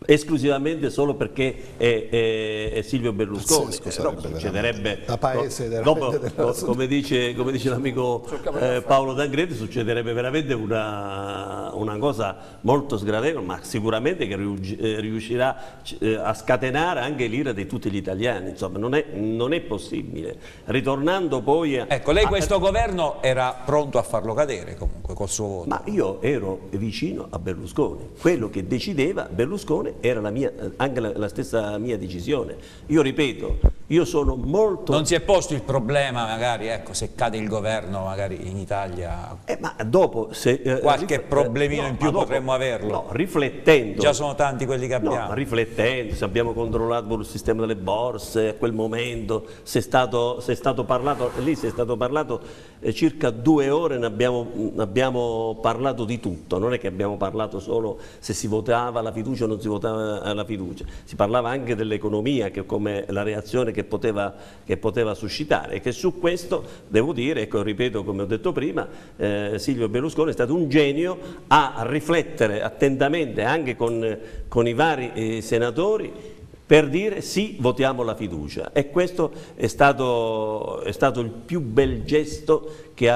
esclusivamente solo perché è, è, è Silvio Berlusconi. Eh, no, succederebbe da paese dopo, come dice, come dice l'amico eh, Paolo D'Angredi succederebbe veramente una, una, cosa molto sgradevole ma sicuramente che eh, riuscirà eh, a scatenare anche l'ira di tutti gli italiani. Insomma non è, non è possibile. Ritornando poi a, ecco lei questo a, governo era pronto a farlo cadere comunque col suo voto? Ma io ero vicino a Berlusconi. Quello che decideva Berlusconi era la mia, anche la, la stessa mia decisione. Io ripeto, Io sono molto... Non si è posto il problema, magari, ecco, se cade il governo, magari in Italia... Eh, ma dopo... Se, eh, qualche problemino no, in più dopo, potremmo averlo. No, riflettendo... Già sono tanti quelli che abbiamo. No, riflettendo, se abbiamo controllato il sistema delle borse a quel momento, se è stato, se è stato parlato, lì si è stato parlato eh, circa due ore, ne abbiamo, ne abbiamo parlato di tutto, non è che abbiamo parlato solo se si votava la fiducia o non si votava la fiducia, si parlava anche dell'economia, come la reazione che poteva, che poteva suscitare e che su questo devo dire, ecco, ripeto come ho detto prima, eh, Silvio Berlusconi è stato un genio a riflettere attentamente anche con, con i vari eh, senatori per dire sì, votiamo la fiducia e questo è stato, è stato il più bel gesto che,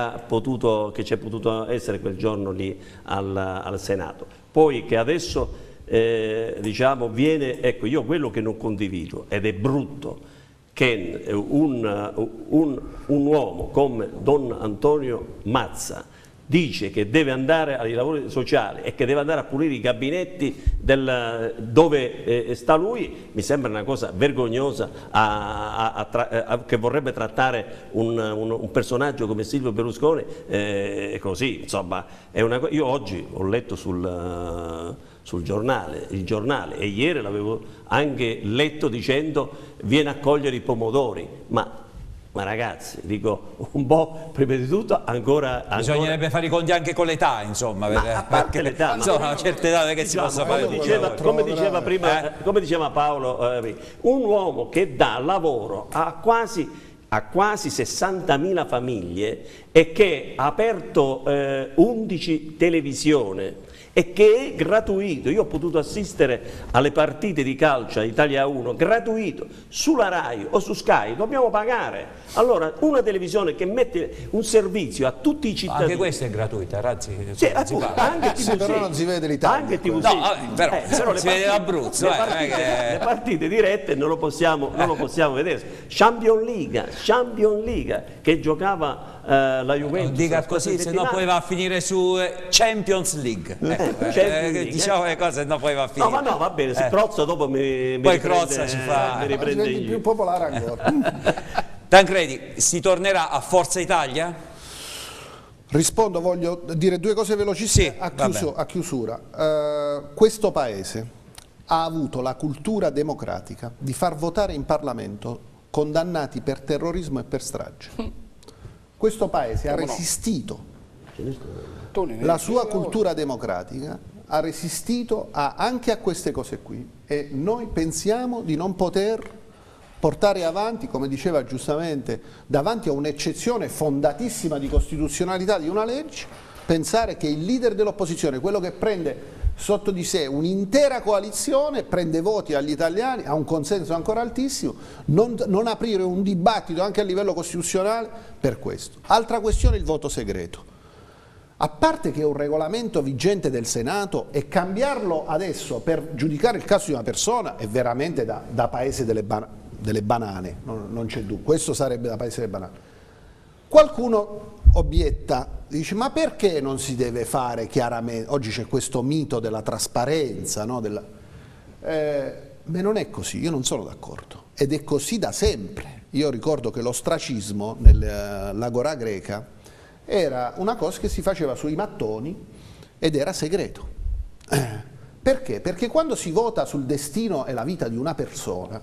che c'è potuto essere quel giorno lì al, al Senato. Poi che adesso eh, diciamo, viene, ecco io quello che non condivido ed è brutto, che un, un, un uomo come Don Antonio Mazza dice che deve andare ai lavori sociali e che deve andare a pulire i gabinetti del, dove eh, sta lui, mi sembra una cosa vergognosa a, a, a, che vorrebbe trattare un, un, un, personaggio come Silvio Berlusconi eh, così, insomma, una, io oggi ho letto sul sul giornale, il giornale. E ieri l'avevo anche letto dicendo viene a cogliere i pomodori, ma ma ragazzi, dico un po' prima di tutto ancora... ancora... Bisognerebbe fare i conti anche con l'età, insomma, per, a parte l'età, insomma, a certe età che diciamo, si possa fare diceva, come, diceva prima, eh? come diceva Paolo, eh, un uomo che dà lavoro a quasi a quasi 60.000 famiglie e che ha aperto eh, 11 televisioni e che è gratuito. Io ho potuto assistere alle partite di calcio a Italia 1 gratuito sulla RAI o su Sky, dobbiamo pagare. Allora, una televisione che mette un servizio a tutti i cittadini. Anche questa è gratuita, Razzi. Sì, appunto, anche TV sì, però non si vede l'Italia. Anche TV no, però, eh, però si vede l'Abruzzo. Le, partite, che... le partite dirette non lo possiamo, non lo possiamo vedere. Champion League, Champion League che giocava eh, la Juventus. Non dica così, se no poi va a finire su eh, Champions League. Eh, ecco, Champions eh. Diciamo le cose, no poi va a finire. No, ma no, va bene, se Crozza dopo mi, mi Poi Crozza ci fa... Mi riprende io. più popolare ancora. Tancredi, si tornerà a Forza Italia? Rispondo, voglio dire due cose velocissime sì, a, chiuso, a, chiusura. Uh, questo Paese ha avuto la cultura democratica di far votare in Parlamento condannati per terrorismo e per strage. Questo paese ha resistito, la sua cultura democratica ha resistito a, anche a queste cose qui e noi pensiamo di non poter portare avanti, come diceva giustamente, davanti a un'eccezione fondatissima di costituzionalità di una legge, pensare che il leader dell'opposizione, quello che prende sotto di sé un'intera coalizione, prende voti agli italiani, ha un consenso ancora altissimo, non, non, aprire un dibattito anche a livello costituzionale per questo. Altra questione il voto segreto. A parte che è un regolamento vigente del Senato e cambiarlo adesso per giudicare il caso di una persona è veramente da, da paese delle, ban delle, banane, non, non c'è dubbio, questo sarebbe da paese delle banane. Qualcuno obietta, dice ma perché non si deve fare chiaramente, oggi c'è questo mito della trasparenza, no? della... eh, ma non è così, io non sono d'accordo ed è così da sempre. Io ricordo che l'ostracismo nell'agora greca era una cosa che si faceva sui mattoni ed era segreto. Eh, perché? Perché quando si vota sul destino e la vita di una persona,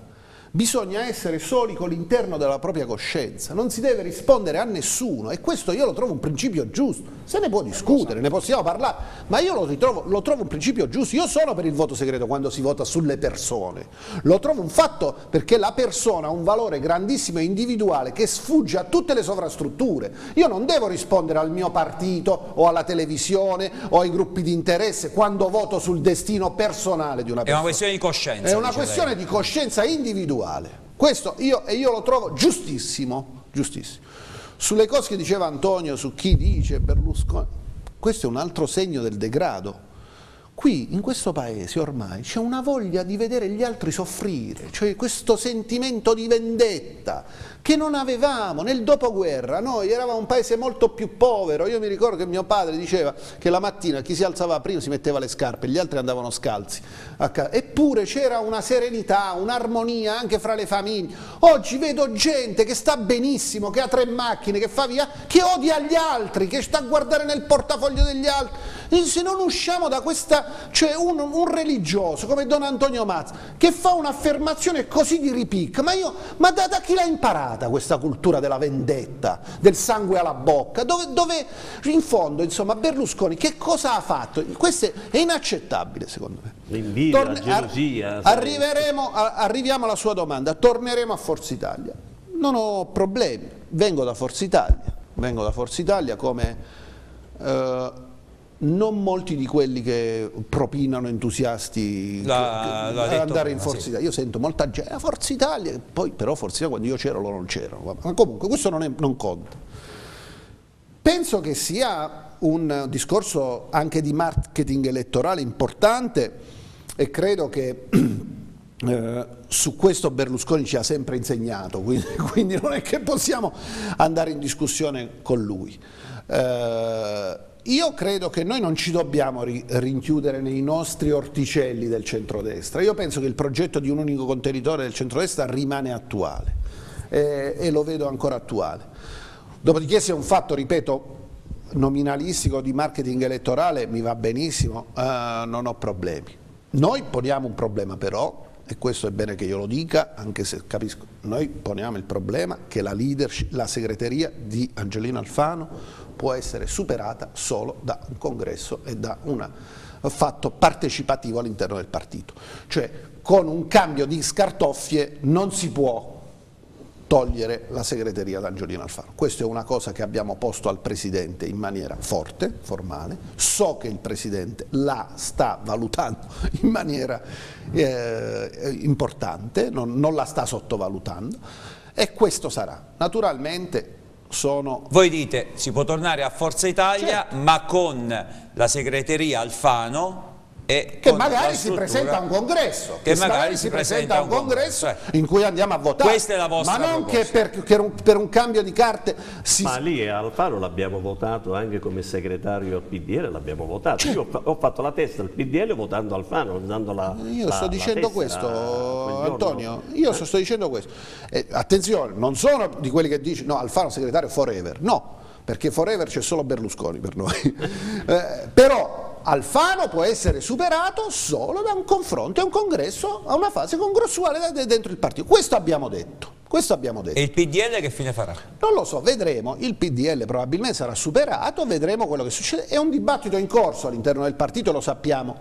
Bisogna essere soli con l'interno della propria coscienza, non si deve rispondere a nessuno e questo io lo trovo un principio giusto. Se ne può discutere, ne possiamo parlare, ma io lo, ritrovo, lo trovo un principio giusto. Io sono per il voto segreto quando si vota sulle persone. Lo trovo un fatto perché la persona ha un valore grandissimo e individuale che sfugge a tutte le sovrastrutture. Io non devo rispondere al mio partito o alla televisione o ai gruppi di interesse quando voto sul destino personale di una persona. È una questione di coscienza. È una questione lei. di coscienza individuale individuale. Questo io, io lo trovo giustissimo, giustissimo. Sulle cose che diceva Antonio, su chi dice Berlusconi, questo è un altro segno del degrado. Qui in questo paese ormai c'è una voglia di vedere gli altri soffrire, cioè questo sentimento di vendetta che non avevamo nel dopoguerra, noi eravamo un paese molto più povero, io mi ricordo che mio padre diceva che la mattina chi si alzava prima si metteva le scarpe, gli altri andavano scalzi, eppure c'era una serenità, un'armonia anche fra le famiglie, oggi vedo gente che sta benissimo, che ha tre macchine, che fa via, che odia gli altri, che sta a guardare nel portafoglio degli altri, se non usciamo da questa, cioè un, un religioso come Don Antonio Mazza, che fa un'affermazione così di ripicca, ma, io, ma da, da chi l'ha imparata? questa cultura della vendetta, del sangue alla bocca, dove, dove in fondo insomma, Berlusconi che cosa ha fatto? Questo è inaccettabile secondo me. L'invidia, Torne, la gelosia. Arriveremo, arriviamo alla sua domanda, torneremo a Forza Italia. Non ho problemi, vengo da Forza Italia, vengo da Forza Italia come... Eh, non molti di quelli che propinano entusiasti la, che, andare in Forza sì. Italia. Io sento molta gente, a Forza Italia, poi però Forza Italia quando io c'ero loro non c'erano, ma comunque questo non, è, non conta. Penso che sia un discorso anche di marketing elettorale importante e credo che eh, su questo Berlusconi ci ha sempre insegnato, quindi, quindi, non è che possiamo andare in discussione con lui. Eh, io credo che noi non ci dobbiamo ri rinchiudere nei nostri orticelli del centrodestra, io penso che il progetto di un unico contenitore del centrodestra rimane attuale eh, e lo vedo ancora attuale. Dopodiché se è un fatto, ripeto, nominalistico di marketing elettorale mi va benissimo, eh, non ho problemi. Noi poniamo un problema però, e questo è bene che io lo dica, anche se capisco, noi poniamo il problema che la leadership, la segreteria di Angelino Alfano può essere superata solo da un congresso e da un fatto partecipativo all'interno del partito. Cioè con un cambio di scartoffie non si può togliere la segreteria ad Angiolino Alfano. Questa è una cosa che abbiamo posto al Presidente in maniera forte, formale, so che il Presidente la sta valutando in maniera eh, importante, non, non la sta sottovalutando e questo sarà. Naturalmente sono... Voi dite si può tornare a Forza Italia certo. ma con la segreteria Alfano che magari si presenta a un congresso. Che, che magari si presenta a un congresso, congresso. in cui andiamo a votare. Questa è la vostra ma non proposta. che per, per, un, per, un, cambio di carte si... ma lì Alfano l'abbiamo votato anche come segretario al PDL l'abbiamo votato. Certo. io ho fatto la testa al PDL votando Alfano dando la, io la, sto dicendo questo Antonio. Io eh? sto dicendo questo. Eh, attenzione non sono di quelli che dicono no Alfano segretario forever. No perché forever c'è solo Berlusconi per noi. Eh, però Alfano può essere superato solo da un confronto e un congresso a una fase congressuale dentro il partito. Questo abbiamo detto. Questo abbiamo detto. E il PDL che fine farà? Non lo so, vedremo. Il PDL probabilmente sarà superato, vedremo quello che succede. È un dibattito in corso all'interno del partito, lo sappiamo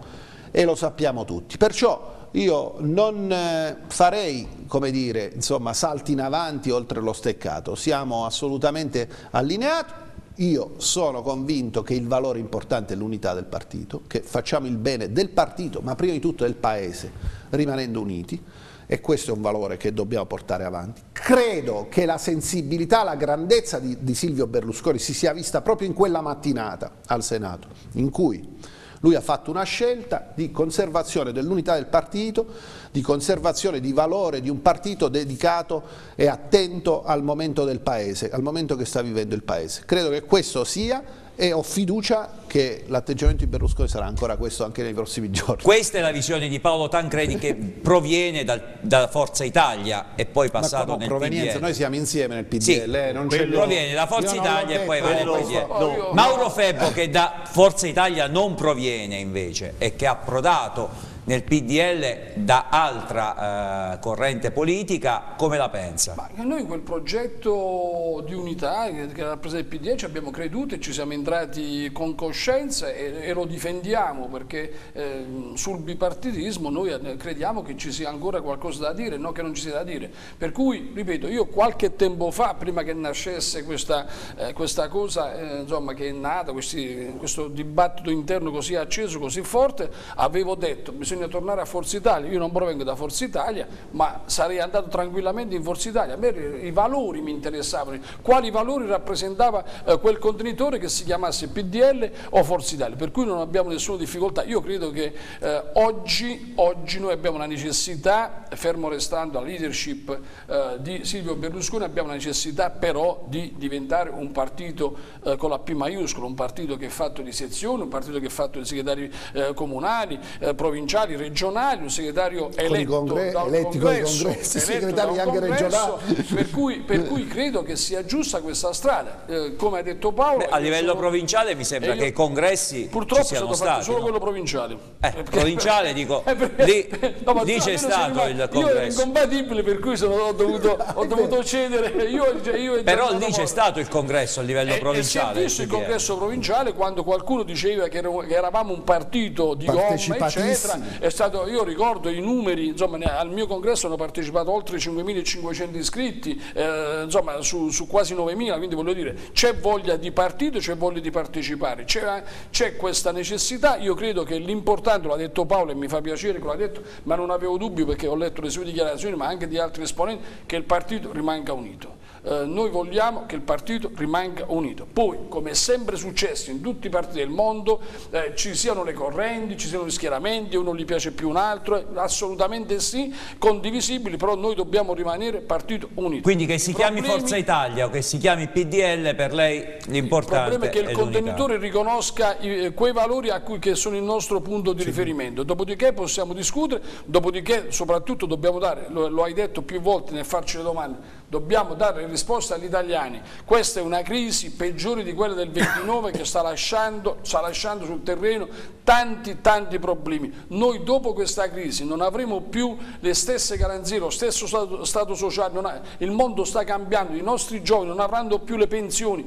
e lo sappiamo tutti. Perciò io non eh, farei come dire, insomma, salti in avanti oltre lo steccato, siamo assolutamente allineati, io sono convinto che il valore importante è l'unità del partito, che facciamo il bene del partito, ma prima di tutto del Paese, rimanendo uniti, e questo è un valore che dobbiamo portare avanti. Credo che la sensibilità, la grandezza di, di Silvio Berlusconi si sia vista proprio in quella mattinata al Senato, in cui lui ha fatto una scelta di conservazione dell'unità del partito, di conservazione di valore di un partito dedicato e attento al momento del Paese, al momento che sta vivendo il Paese. Credo che questo sia e ho fiducia che l'atteggiamento di Berlusconi sarà ancora questo anche nei prossimi giorni. Questa è la visione di Paolo Tancredi che proviene dal, da Forza Italia e poi passato no, nel PDL. Noi siamo insieme nel PDL, sì, eh, non proviene da Forza Italia e poi va nel PDL. No. Mauro Febbo che da Forza Italia non proviene invece e che ha prodato nel PDL da altra eh, corrente politica, come la pensa? Ma noi quel progetto di unità che rappresenta il PDL ci abbiamo creduto e ci siamo entrati con coscienza e, e lo difendiamo perché eh, sul bipartitismo noi crediamo che ci sia ancora qualcosa da dire, non che non ci sia da dire. Per cui, ripeto, io qualche tempo fa, prima che nascesse questa, eh, questa cosa eh, insomma, che è nata, questi, questo dibattito interno così acceso, così forte, avevo detto bisogna bisogna tornare a Forza Italia. Io non provengo da Forza Italia, ma sarei andato tranquillamente in Forza Italia. A me i valori mi interessavano, quali valori rappresentava eh, quel contenitore che si chiamasse PDL o Forza Italia, per cui non abbiamo nessuna difficoltà. Io credo che eh, oggi, oggi, noi abbiamo una necessità, fermo restando la leadership eh, di Silvio Berlusconi, abbiamo una necessità però di diventare un partito eh, con la P maiuscola, un partito che è fatto di sezioni, un partito che è fatto di segretari eh, comunali, eh, provinciali, regionali, un segretario eletto congre dal eletti congresso, congressi, segretari anche regionali. Per cui, per cui, credo che sia giusta questa strada, eh, come ha detto Paolo. Beh, a livello sono... provinciale mi sembra che i congressi purtroppo ci siano stati, solo no? quello provinciale. Eh, provinciale dico, lì, no, lì c'è stato il congresso. Io ero incompatibile per cui sono, ho dovuto, ho dovuto cedere. Io, io Però lì c'è stato il congresso a livello e, provinciale. E si è visto il congresso provinciale quando qualcuno diceva che eravamo un partito di gomma eccetera. Stato, io ricordo i numeri, insomma al mio congresso hanno partecipato oltre 5.500 iscritti, eh, insomma su, su quasi 9.000, quindi voglio dire c'è voglia di partito, c'è voglia di partecipare, c'è questa necessità, io credo che l'importante, l'ha detto Paolo e mi fa piacere che l'ha detto, ma non avevo dubbi perché ho letto le sue dichiarazioni, ma anche di altri esponenti, che il partito rimanga unito eh, noi vogliamo che il partito rimanga unito. Poi, come è sempre successo in tutti i partiti del mondo, eh, ci siano le correnti, ci siano gli schieramenti, uno gli piace più un altro, eh, assolutamente sì, condivisibili, però noi dobbiamo rimanere partito unito. Quindi che si I chiami problemi... Forza Italia o che si chiami PDL, per lei l'importante è Il problema è che il contenitore riconosca eh, quei valori a cui, che sono il nostro punto di sì. riferimento, dopodiché possiamo discutere, dopodiché soprattutto dobbiamo dare, lo, lo hai detto più volte nel farci le domande, dobbiamo dare risposta agli italiani. Questa è una crisi peggiore di quella del 29 che sta lasciando, sta lasciando sul terreno tanti tanti problemi. Noi dopo questa crisi non avremo più le stesse garanzie, lo stesso stato, stato sociale, ha, il mondo sta cambiando, i nostri giovani non avranno più le pensioni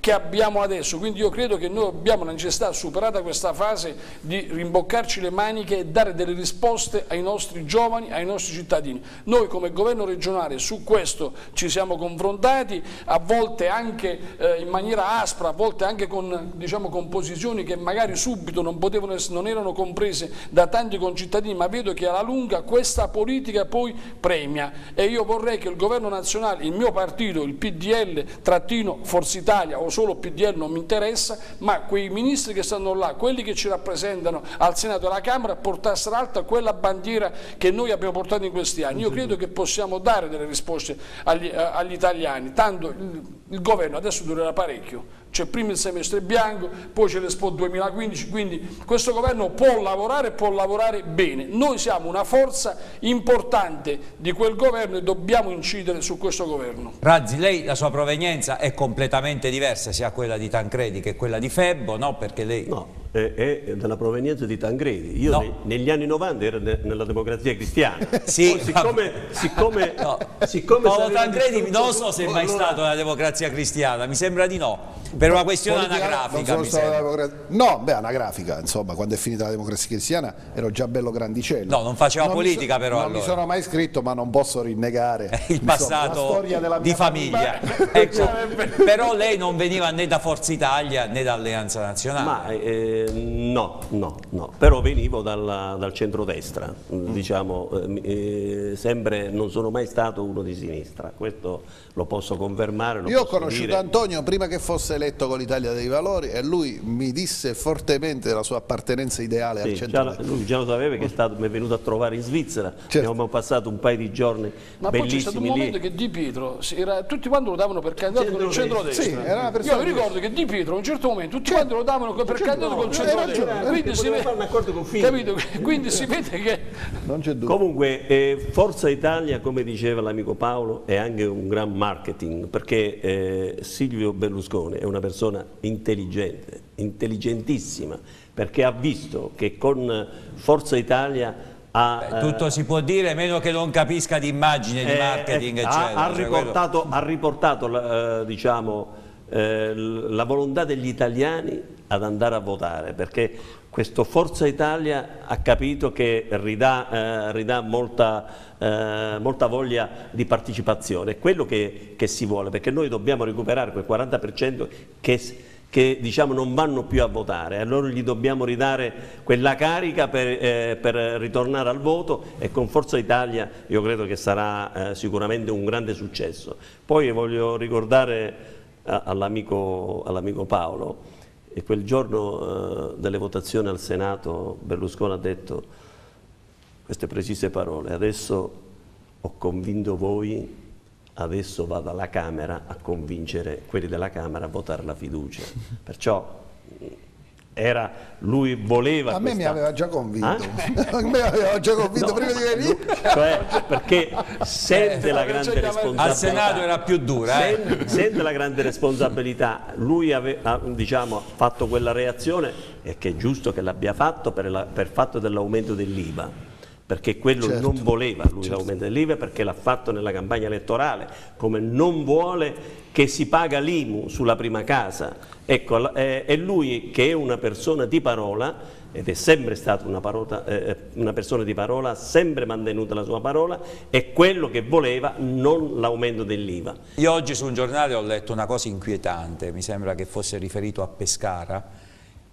che abbiamo adesso, quindi io credo che noi abbiamo la necessità, superata questa fase, di rimboccarci le maniche e dare delle risposte ai nostri giovani, ai nostri cittadini. Noi come governo regionale su questo ci siamo confrontati, a volte anche eh, in maniera aspra, a volte anche con, diciamo, con posizioni che magari subito non, potevano, non erano comprese da tanti concittadini, ma vedo che alla lunga questa politica poi premia e io vorrei che il governo nazionale, il mio partito, il PDL, trattino Forza Italia o solo PDL non mi interessa, ma quei ministri che stanno là, quelli che ci rappresentano al Senato e alla Camera, portassero alta quella bandiera che noi abbiamo portato in questi anni. Io credo che possiamo dare delle risposte agli, eh, agli italiani, tanto il, il governo adesso durerà parecchio, c'è prima il semestre bianco, poi c'è l'Expo 2015, quindi questo governo può lavorare e può lavorare bene. Noi siamo una forza importante di quel governo e dobbiamo incidere su questo governo. Razzi, lei la sua provenienza è completamente diversa sia quella di Tancredi che quella di Febbo, no? Perché lei... No è della provenienza di Tangredi. Io no. ne, negli anni 90 ero ne, nella democrazia cristiana. sì, siccome, siccome, no. siccome Paolo Tancredi non so se è mai allora... stato nella democrazia cristiana, mi sembra di no. Per una questione anagrafica mi No, beh, anagrafica, insomma, quando è finita la democrazia cristiana ero già bello grandicello. No, non faceva non politica so, però Non allora. mi sono mai iscritto, ma non posso rinnegare il passato insomma, di famiglia. ecco, però lei non veniva né da Forza Italia né da Alleanza Nazionale. Ma, eh, no, no, no, però venivo dalla, dal centrodestra, mm. diciamo, eh, eh, sempre non sono mai stato uno di sinistra, questo lo posso confermare. Lo Io ho conosciuto dire. Antonio prima che fosse eletto con l'Italia dei Valori e lui mi disse fortemente della sua appartenenza ideale sì, al centrodestra. Già, lui già lo sapeva che è stato, mi è venuto a trovare in Svizzera, certo. abbiamo passato un paio di giorni Ma poi c'è stato un momento che Di Pietro, era, tutti quanti lo davano per candidato con il centrodestra. Sì, Io mi ricordo che Di Pietro a un certo momento tutti quanti lo davano per candidato con il centrodestra quindi, si vede, capito? quindi si vede che... Non c'è dubbio. Comunque eh, Forza Italia, come diceva l'amico Paolo, è anche un gran marketing, perché eh, Silvio Berlusconi è una persona intelligente, intelligentissima, perché ha visto che con Forza Italia ha, Beh, tutto eh, si può dire, meno che non capisca di immagine, di eh, marketing, eccetera. Ha, ha cioè riportato, quello... ha riportato eh, diciamo, eh, la volontà degli italiani ad andare a votare perché questo Forza Italia ha capito che ridà, eh, ridà molta, eh, molta, voglia di partecipazione, è quello che, che, si vuole perché noi dobbiamo recuperare quel 40% che che diciamo, non vanno più a votare, allora gli dobbiamo ridare quella carica per, eh, per, ritornare al voto e con Forza Italia io credo che sarà eh, sicuramente un grande successo. Poi voglio ricordare eh, all'amico all Paolo, e quel giorno eh, delle votazioni al Senato Berlusconi ha detto queste precise parole, adesso ho convinto voi adesso vado alla Camera a convincere quelli della Camera a votare la fiducia. Perciò era, lui voleva a me questa... mi aveva già convinto. Ah? a me aveva già convinto no, prima di venire cioè, perché sente la grande responsabilità. Al Senato era più dura eh? sente, sente, la grande responsabilità. Lui ha diciamo, fatto quella reazione e che è giusto che l'abbia fatto per, la, per fatto dell'aumento dell'IVA perché quello certo. non voleva lui certo. l'aumento dell'IVA perché l'ha fatto nella campagna elettorale, come non vuole che si paga l'IMU sulla prima casa. Ecco, è lui che è una persona di parola ed è sempre stata una, parola, eh, una, persona di parola, ha sempre mantenuto la sua parola, è quello che voleva, non l'aumento dell'IVA. Io oggi su un giornale ho letto una cosa inquietante, mi sembra che fosse riferito a Pescara,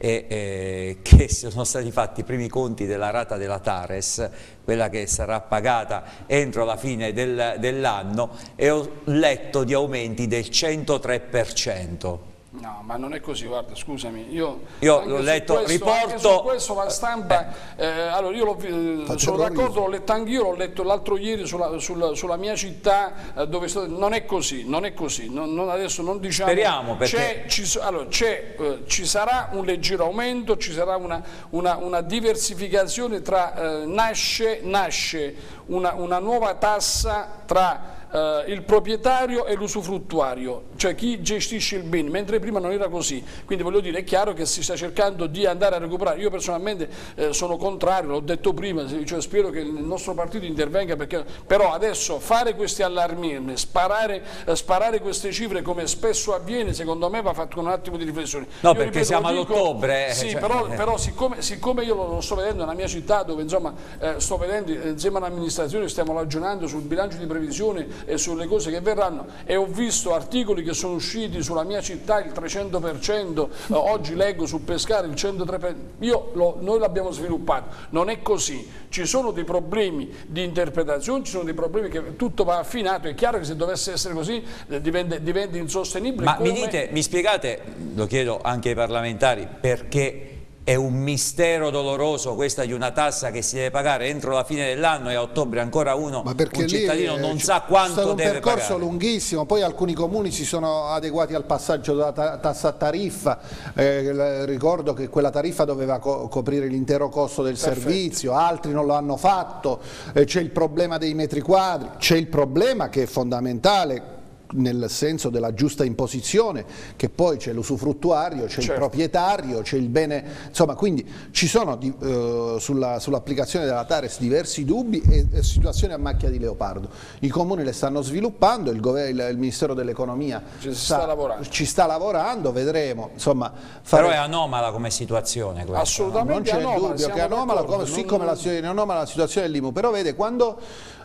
e eh, che sono stati fatti i primi conti della rata della Tares, quella che sarà pagata entro la fine del, dell'anno e ho letto di aumenti del 103%. No, ma non è così, guarda, scusami. Io, io l'ho letto, questo, riporto... Su questo la stampa, eh. Eh, allora io eh, sono d'accordo, l'ho letto anch'io, l'ho letto l'altro ieri sulla, sulla, sulla, mia città, eh, dove sto, non è così, non è così, non, non, adesso non diciamo... Speriamo perché... Ci, allora, eh, ci, sarà un leggero aumento, ci sarà una, una, una diversificazione tra... Eh, nasce, nasce una, una nuova tassa tra eh, il proprietario e l'usufruttuario, cioè chi gestisce il bene, mentre prima non era così. Quindi voglio dire, è chiaro che si sta cercando di andare a recuperare. Io personalmente eh, sono contrario, l'ho detto prima, cioè spero che il nostro partito intervenga, perché, però adesso fare questi allarmismi, sparare, eh, sparare, queste cifre come spesso avviene, secondo me va fatto un attimo di riflessione. No, io perché ripeto, siamo ad ottobre. Eh, sì, cioè... però, però siccome, siccome, io lo, sto vedendo nella mia città, dove insomma eh, sto vedendo insieme all'amministrazione stiamo ragionando sul bilancio di previsione e sulle cose che verranno e ho visto articoli che sono usciti sulla mia città il 300%, eh, oggi leggo su Pescara il 103%, Io lo, noi l'abbiamo sviluppato, non è così, ci sono dei problemi di interpretazione, ci sono dei problemi che tutto va affinato, è chiaro che se dovesse essere così eh, diventa, diventa insostenibile. Ma come... mi dite, mi spiegate, lo chiedo anche ai parlamentari, perché è un mistero doloroso questa di una tassa che si deve pagare entro la fine dell'anno e a ottobre ancora uno, un cittadino non sa quanto deve pagare. È un percorso lunghissimo, poi alcuni comuni si sono adeguati al passaggio della tassa a tariffa, eh, ricordo che quella tariffa doveva co coprire l'intero costo del Perfetto. servizio, altri non lo hanno fatto, eh, c'è il problema dei metri quadri, c'è il problema che è fondamentale nel senso della giusta imposizione, che poi c'è l'usufruttuario, c'è certo. il proprietario, c'è il bene, insomma quindi ci sono eh, sull'applicazione sull della Tares diversi dubbi e, e, situazioni a macchia di leopardo. I comuni le stanno sviluppando, il, il, il Ministero dell'Economia ci sta, ci sta lavorando, vedremo. Insomma, fare... Però è anomala come situazione questa. Assolutamente no? Non c'è dubbio che è anomala, come, sì come la, anomala la situazione dell'IMU, però vede quando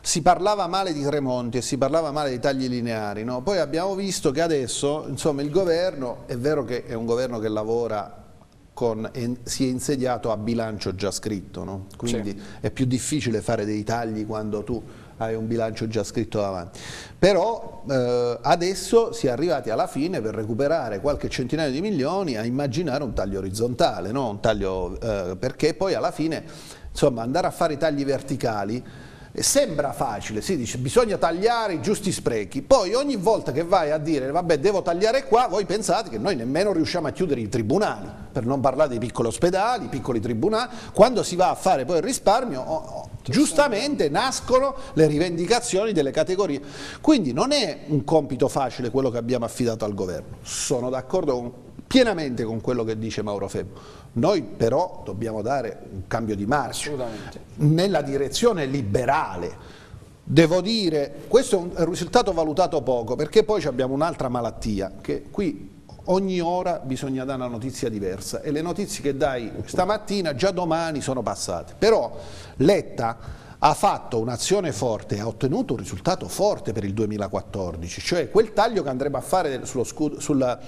si parlava male di Tremonti e si parlava male dei tagli lineari, no? poi abbiamo visto che adesso insomma, il governo, è vero che è un governo che lavora con, si è insediato a bilancio già scritto, no? quindi sì. è più difficile fare dei tagli quando tu hai un bilancio già scritto davanti. Però eh, adesso si è arrivati alla fine per recuperare qualche centinaio di milioni a immaginare un taglio orizzontale, no? un taglio, eh, perché poi alla fine insomma, andare a fare i tagli verticali Sembra facile, si dice bisogna tagliare i giusti sprechi, poi ogni volta che vai a dire vabbè devo tagliare qua, voi pensate che noi nemmeno riusciamo a chiudere i tribunali, per non parlare dei piccoli ospedali, piccoli tribunali, quando si va a fare poi il risparmio, oh, oh, giustamente nascono le rivendicazioni delle categorie. Quindi non è un compito facile quello che abbiamo affidato al governo, sono d'accordo pienamente con quello che dice Mauro Febbo noi però dobbiamo dare un cambio di marcia nella direzione liberale. Devo dire, questo è un risultato valutato poco, perché poi abbiamo un'altra malattia, che qui ogni ora bisogna dare una notizia diversa e le notizie che dai stamattina già domani sono passate. Però Letta ha fatto un'azione forte e ha ottenuto un risultato forte per il 2014, cioè quel taglio che andremo a fare scudo, sulla,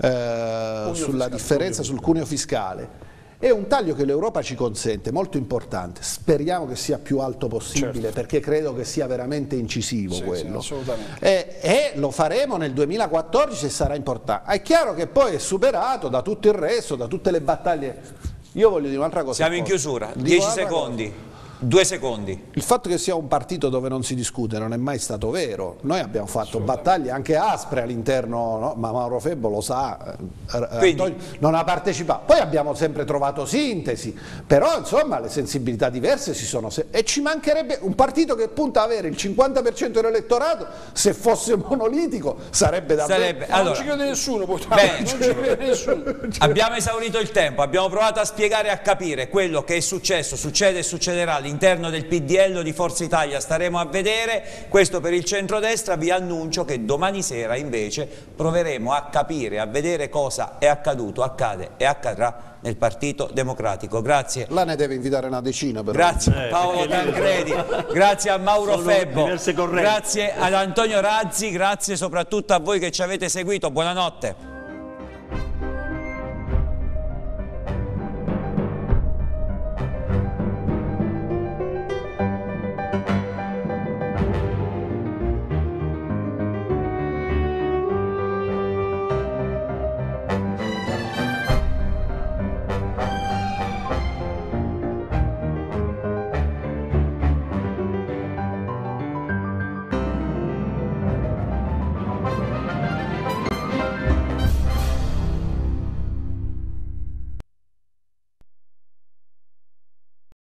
eh, sulla differenza sul cuneo fiscale è un taglio che l'Europa ci consente, molto importante, speriamo che sia più alto possibile certo. perché credo che sia veramente incisivo sì, quello. Sì, e, e, lo faremo nel 2014 e sarà importante. È chiaro che poi è superato da tutto il resto, da tutte le battaglie. Io voglio dire un'altra cosa. Siamo in chiusura, 10 secondi. Cosa. Due secondi. Il fatto che sia un partito dove non si discute non è mai stato vero. Noi abbiamo fatto battaglie anche aspre all'interno, no? ma Mauro Febbo lo sa, eh, Quindi, non ha partecipato. Poi abbiamo sempre trovato sintesi, però insomma le sensibilità diverse si sono... E ci mancherebbe un partito che punta ad avere il 50% dell'elettorato, se fosse monolitico sarebbe davvero... Sarebbe, allora, non ci crede nessuno, bene, non ci crede nessuno. Abbiamo esaurito il tempo, abbiamo provato a spiegare e a capire quello che è successo, succede e succederà all'interno del PDL di Forza Italia staremo a vedere, questo per il centrodestra vi annuncio che domani sera invece proveremo a capire, a vedere cosa è accaduto, accade e accadrà nel Partito Democratico. Grazie. La ne deve invitare una decina però. Grazie eh, Paolo Tancredi, grazie a Mauro Sono Febbo, grazie ad Antonio Razzi, grazie soprattutto a voi che ci avete seguito, buonanotte.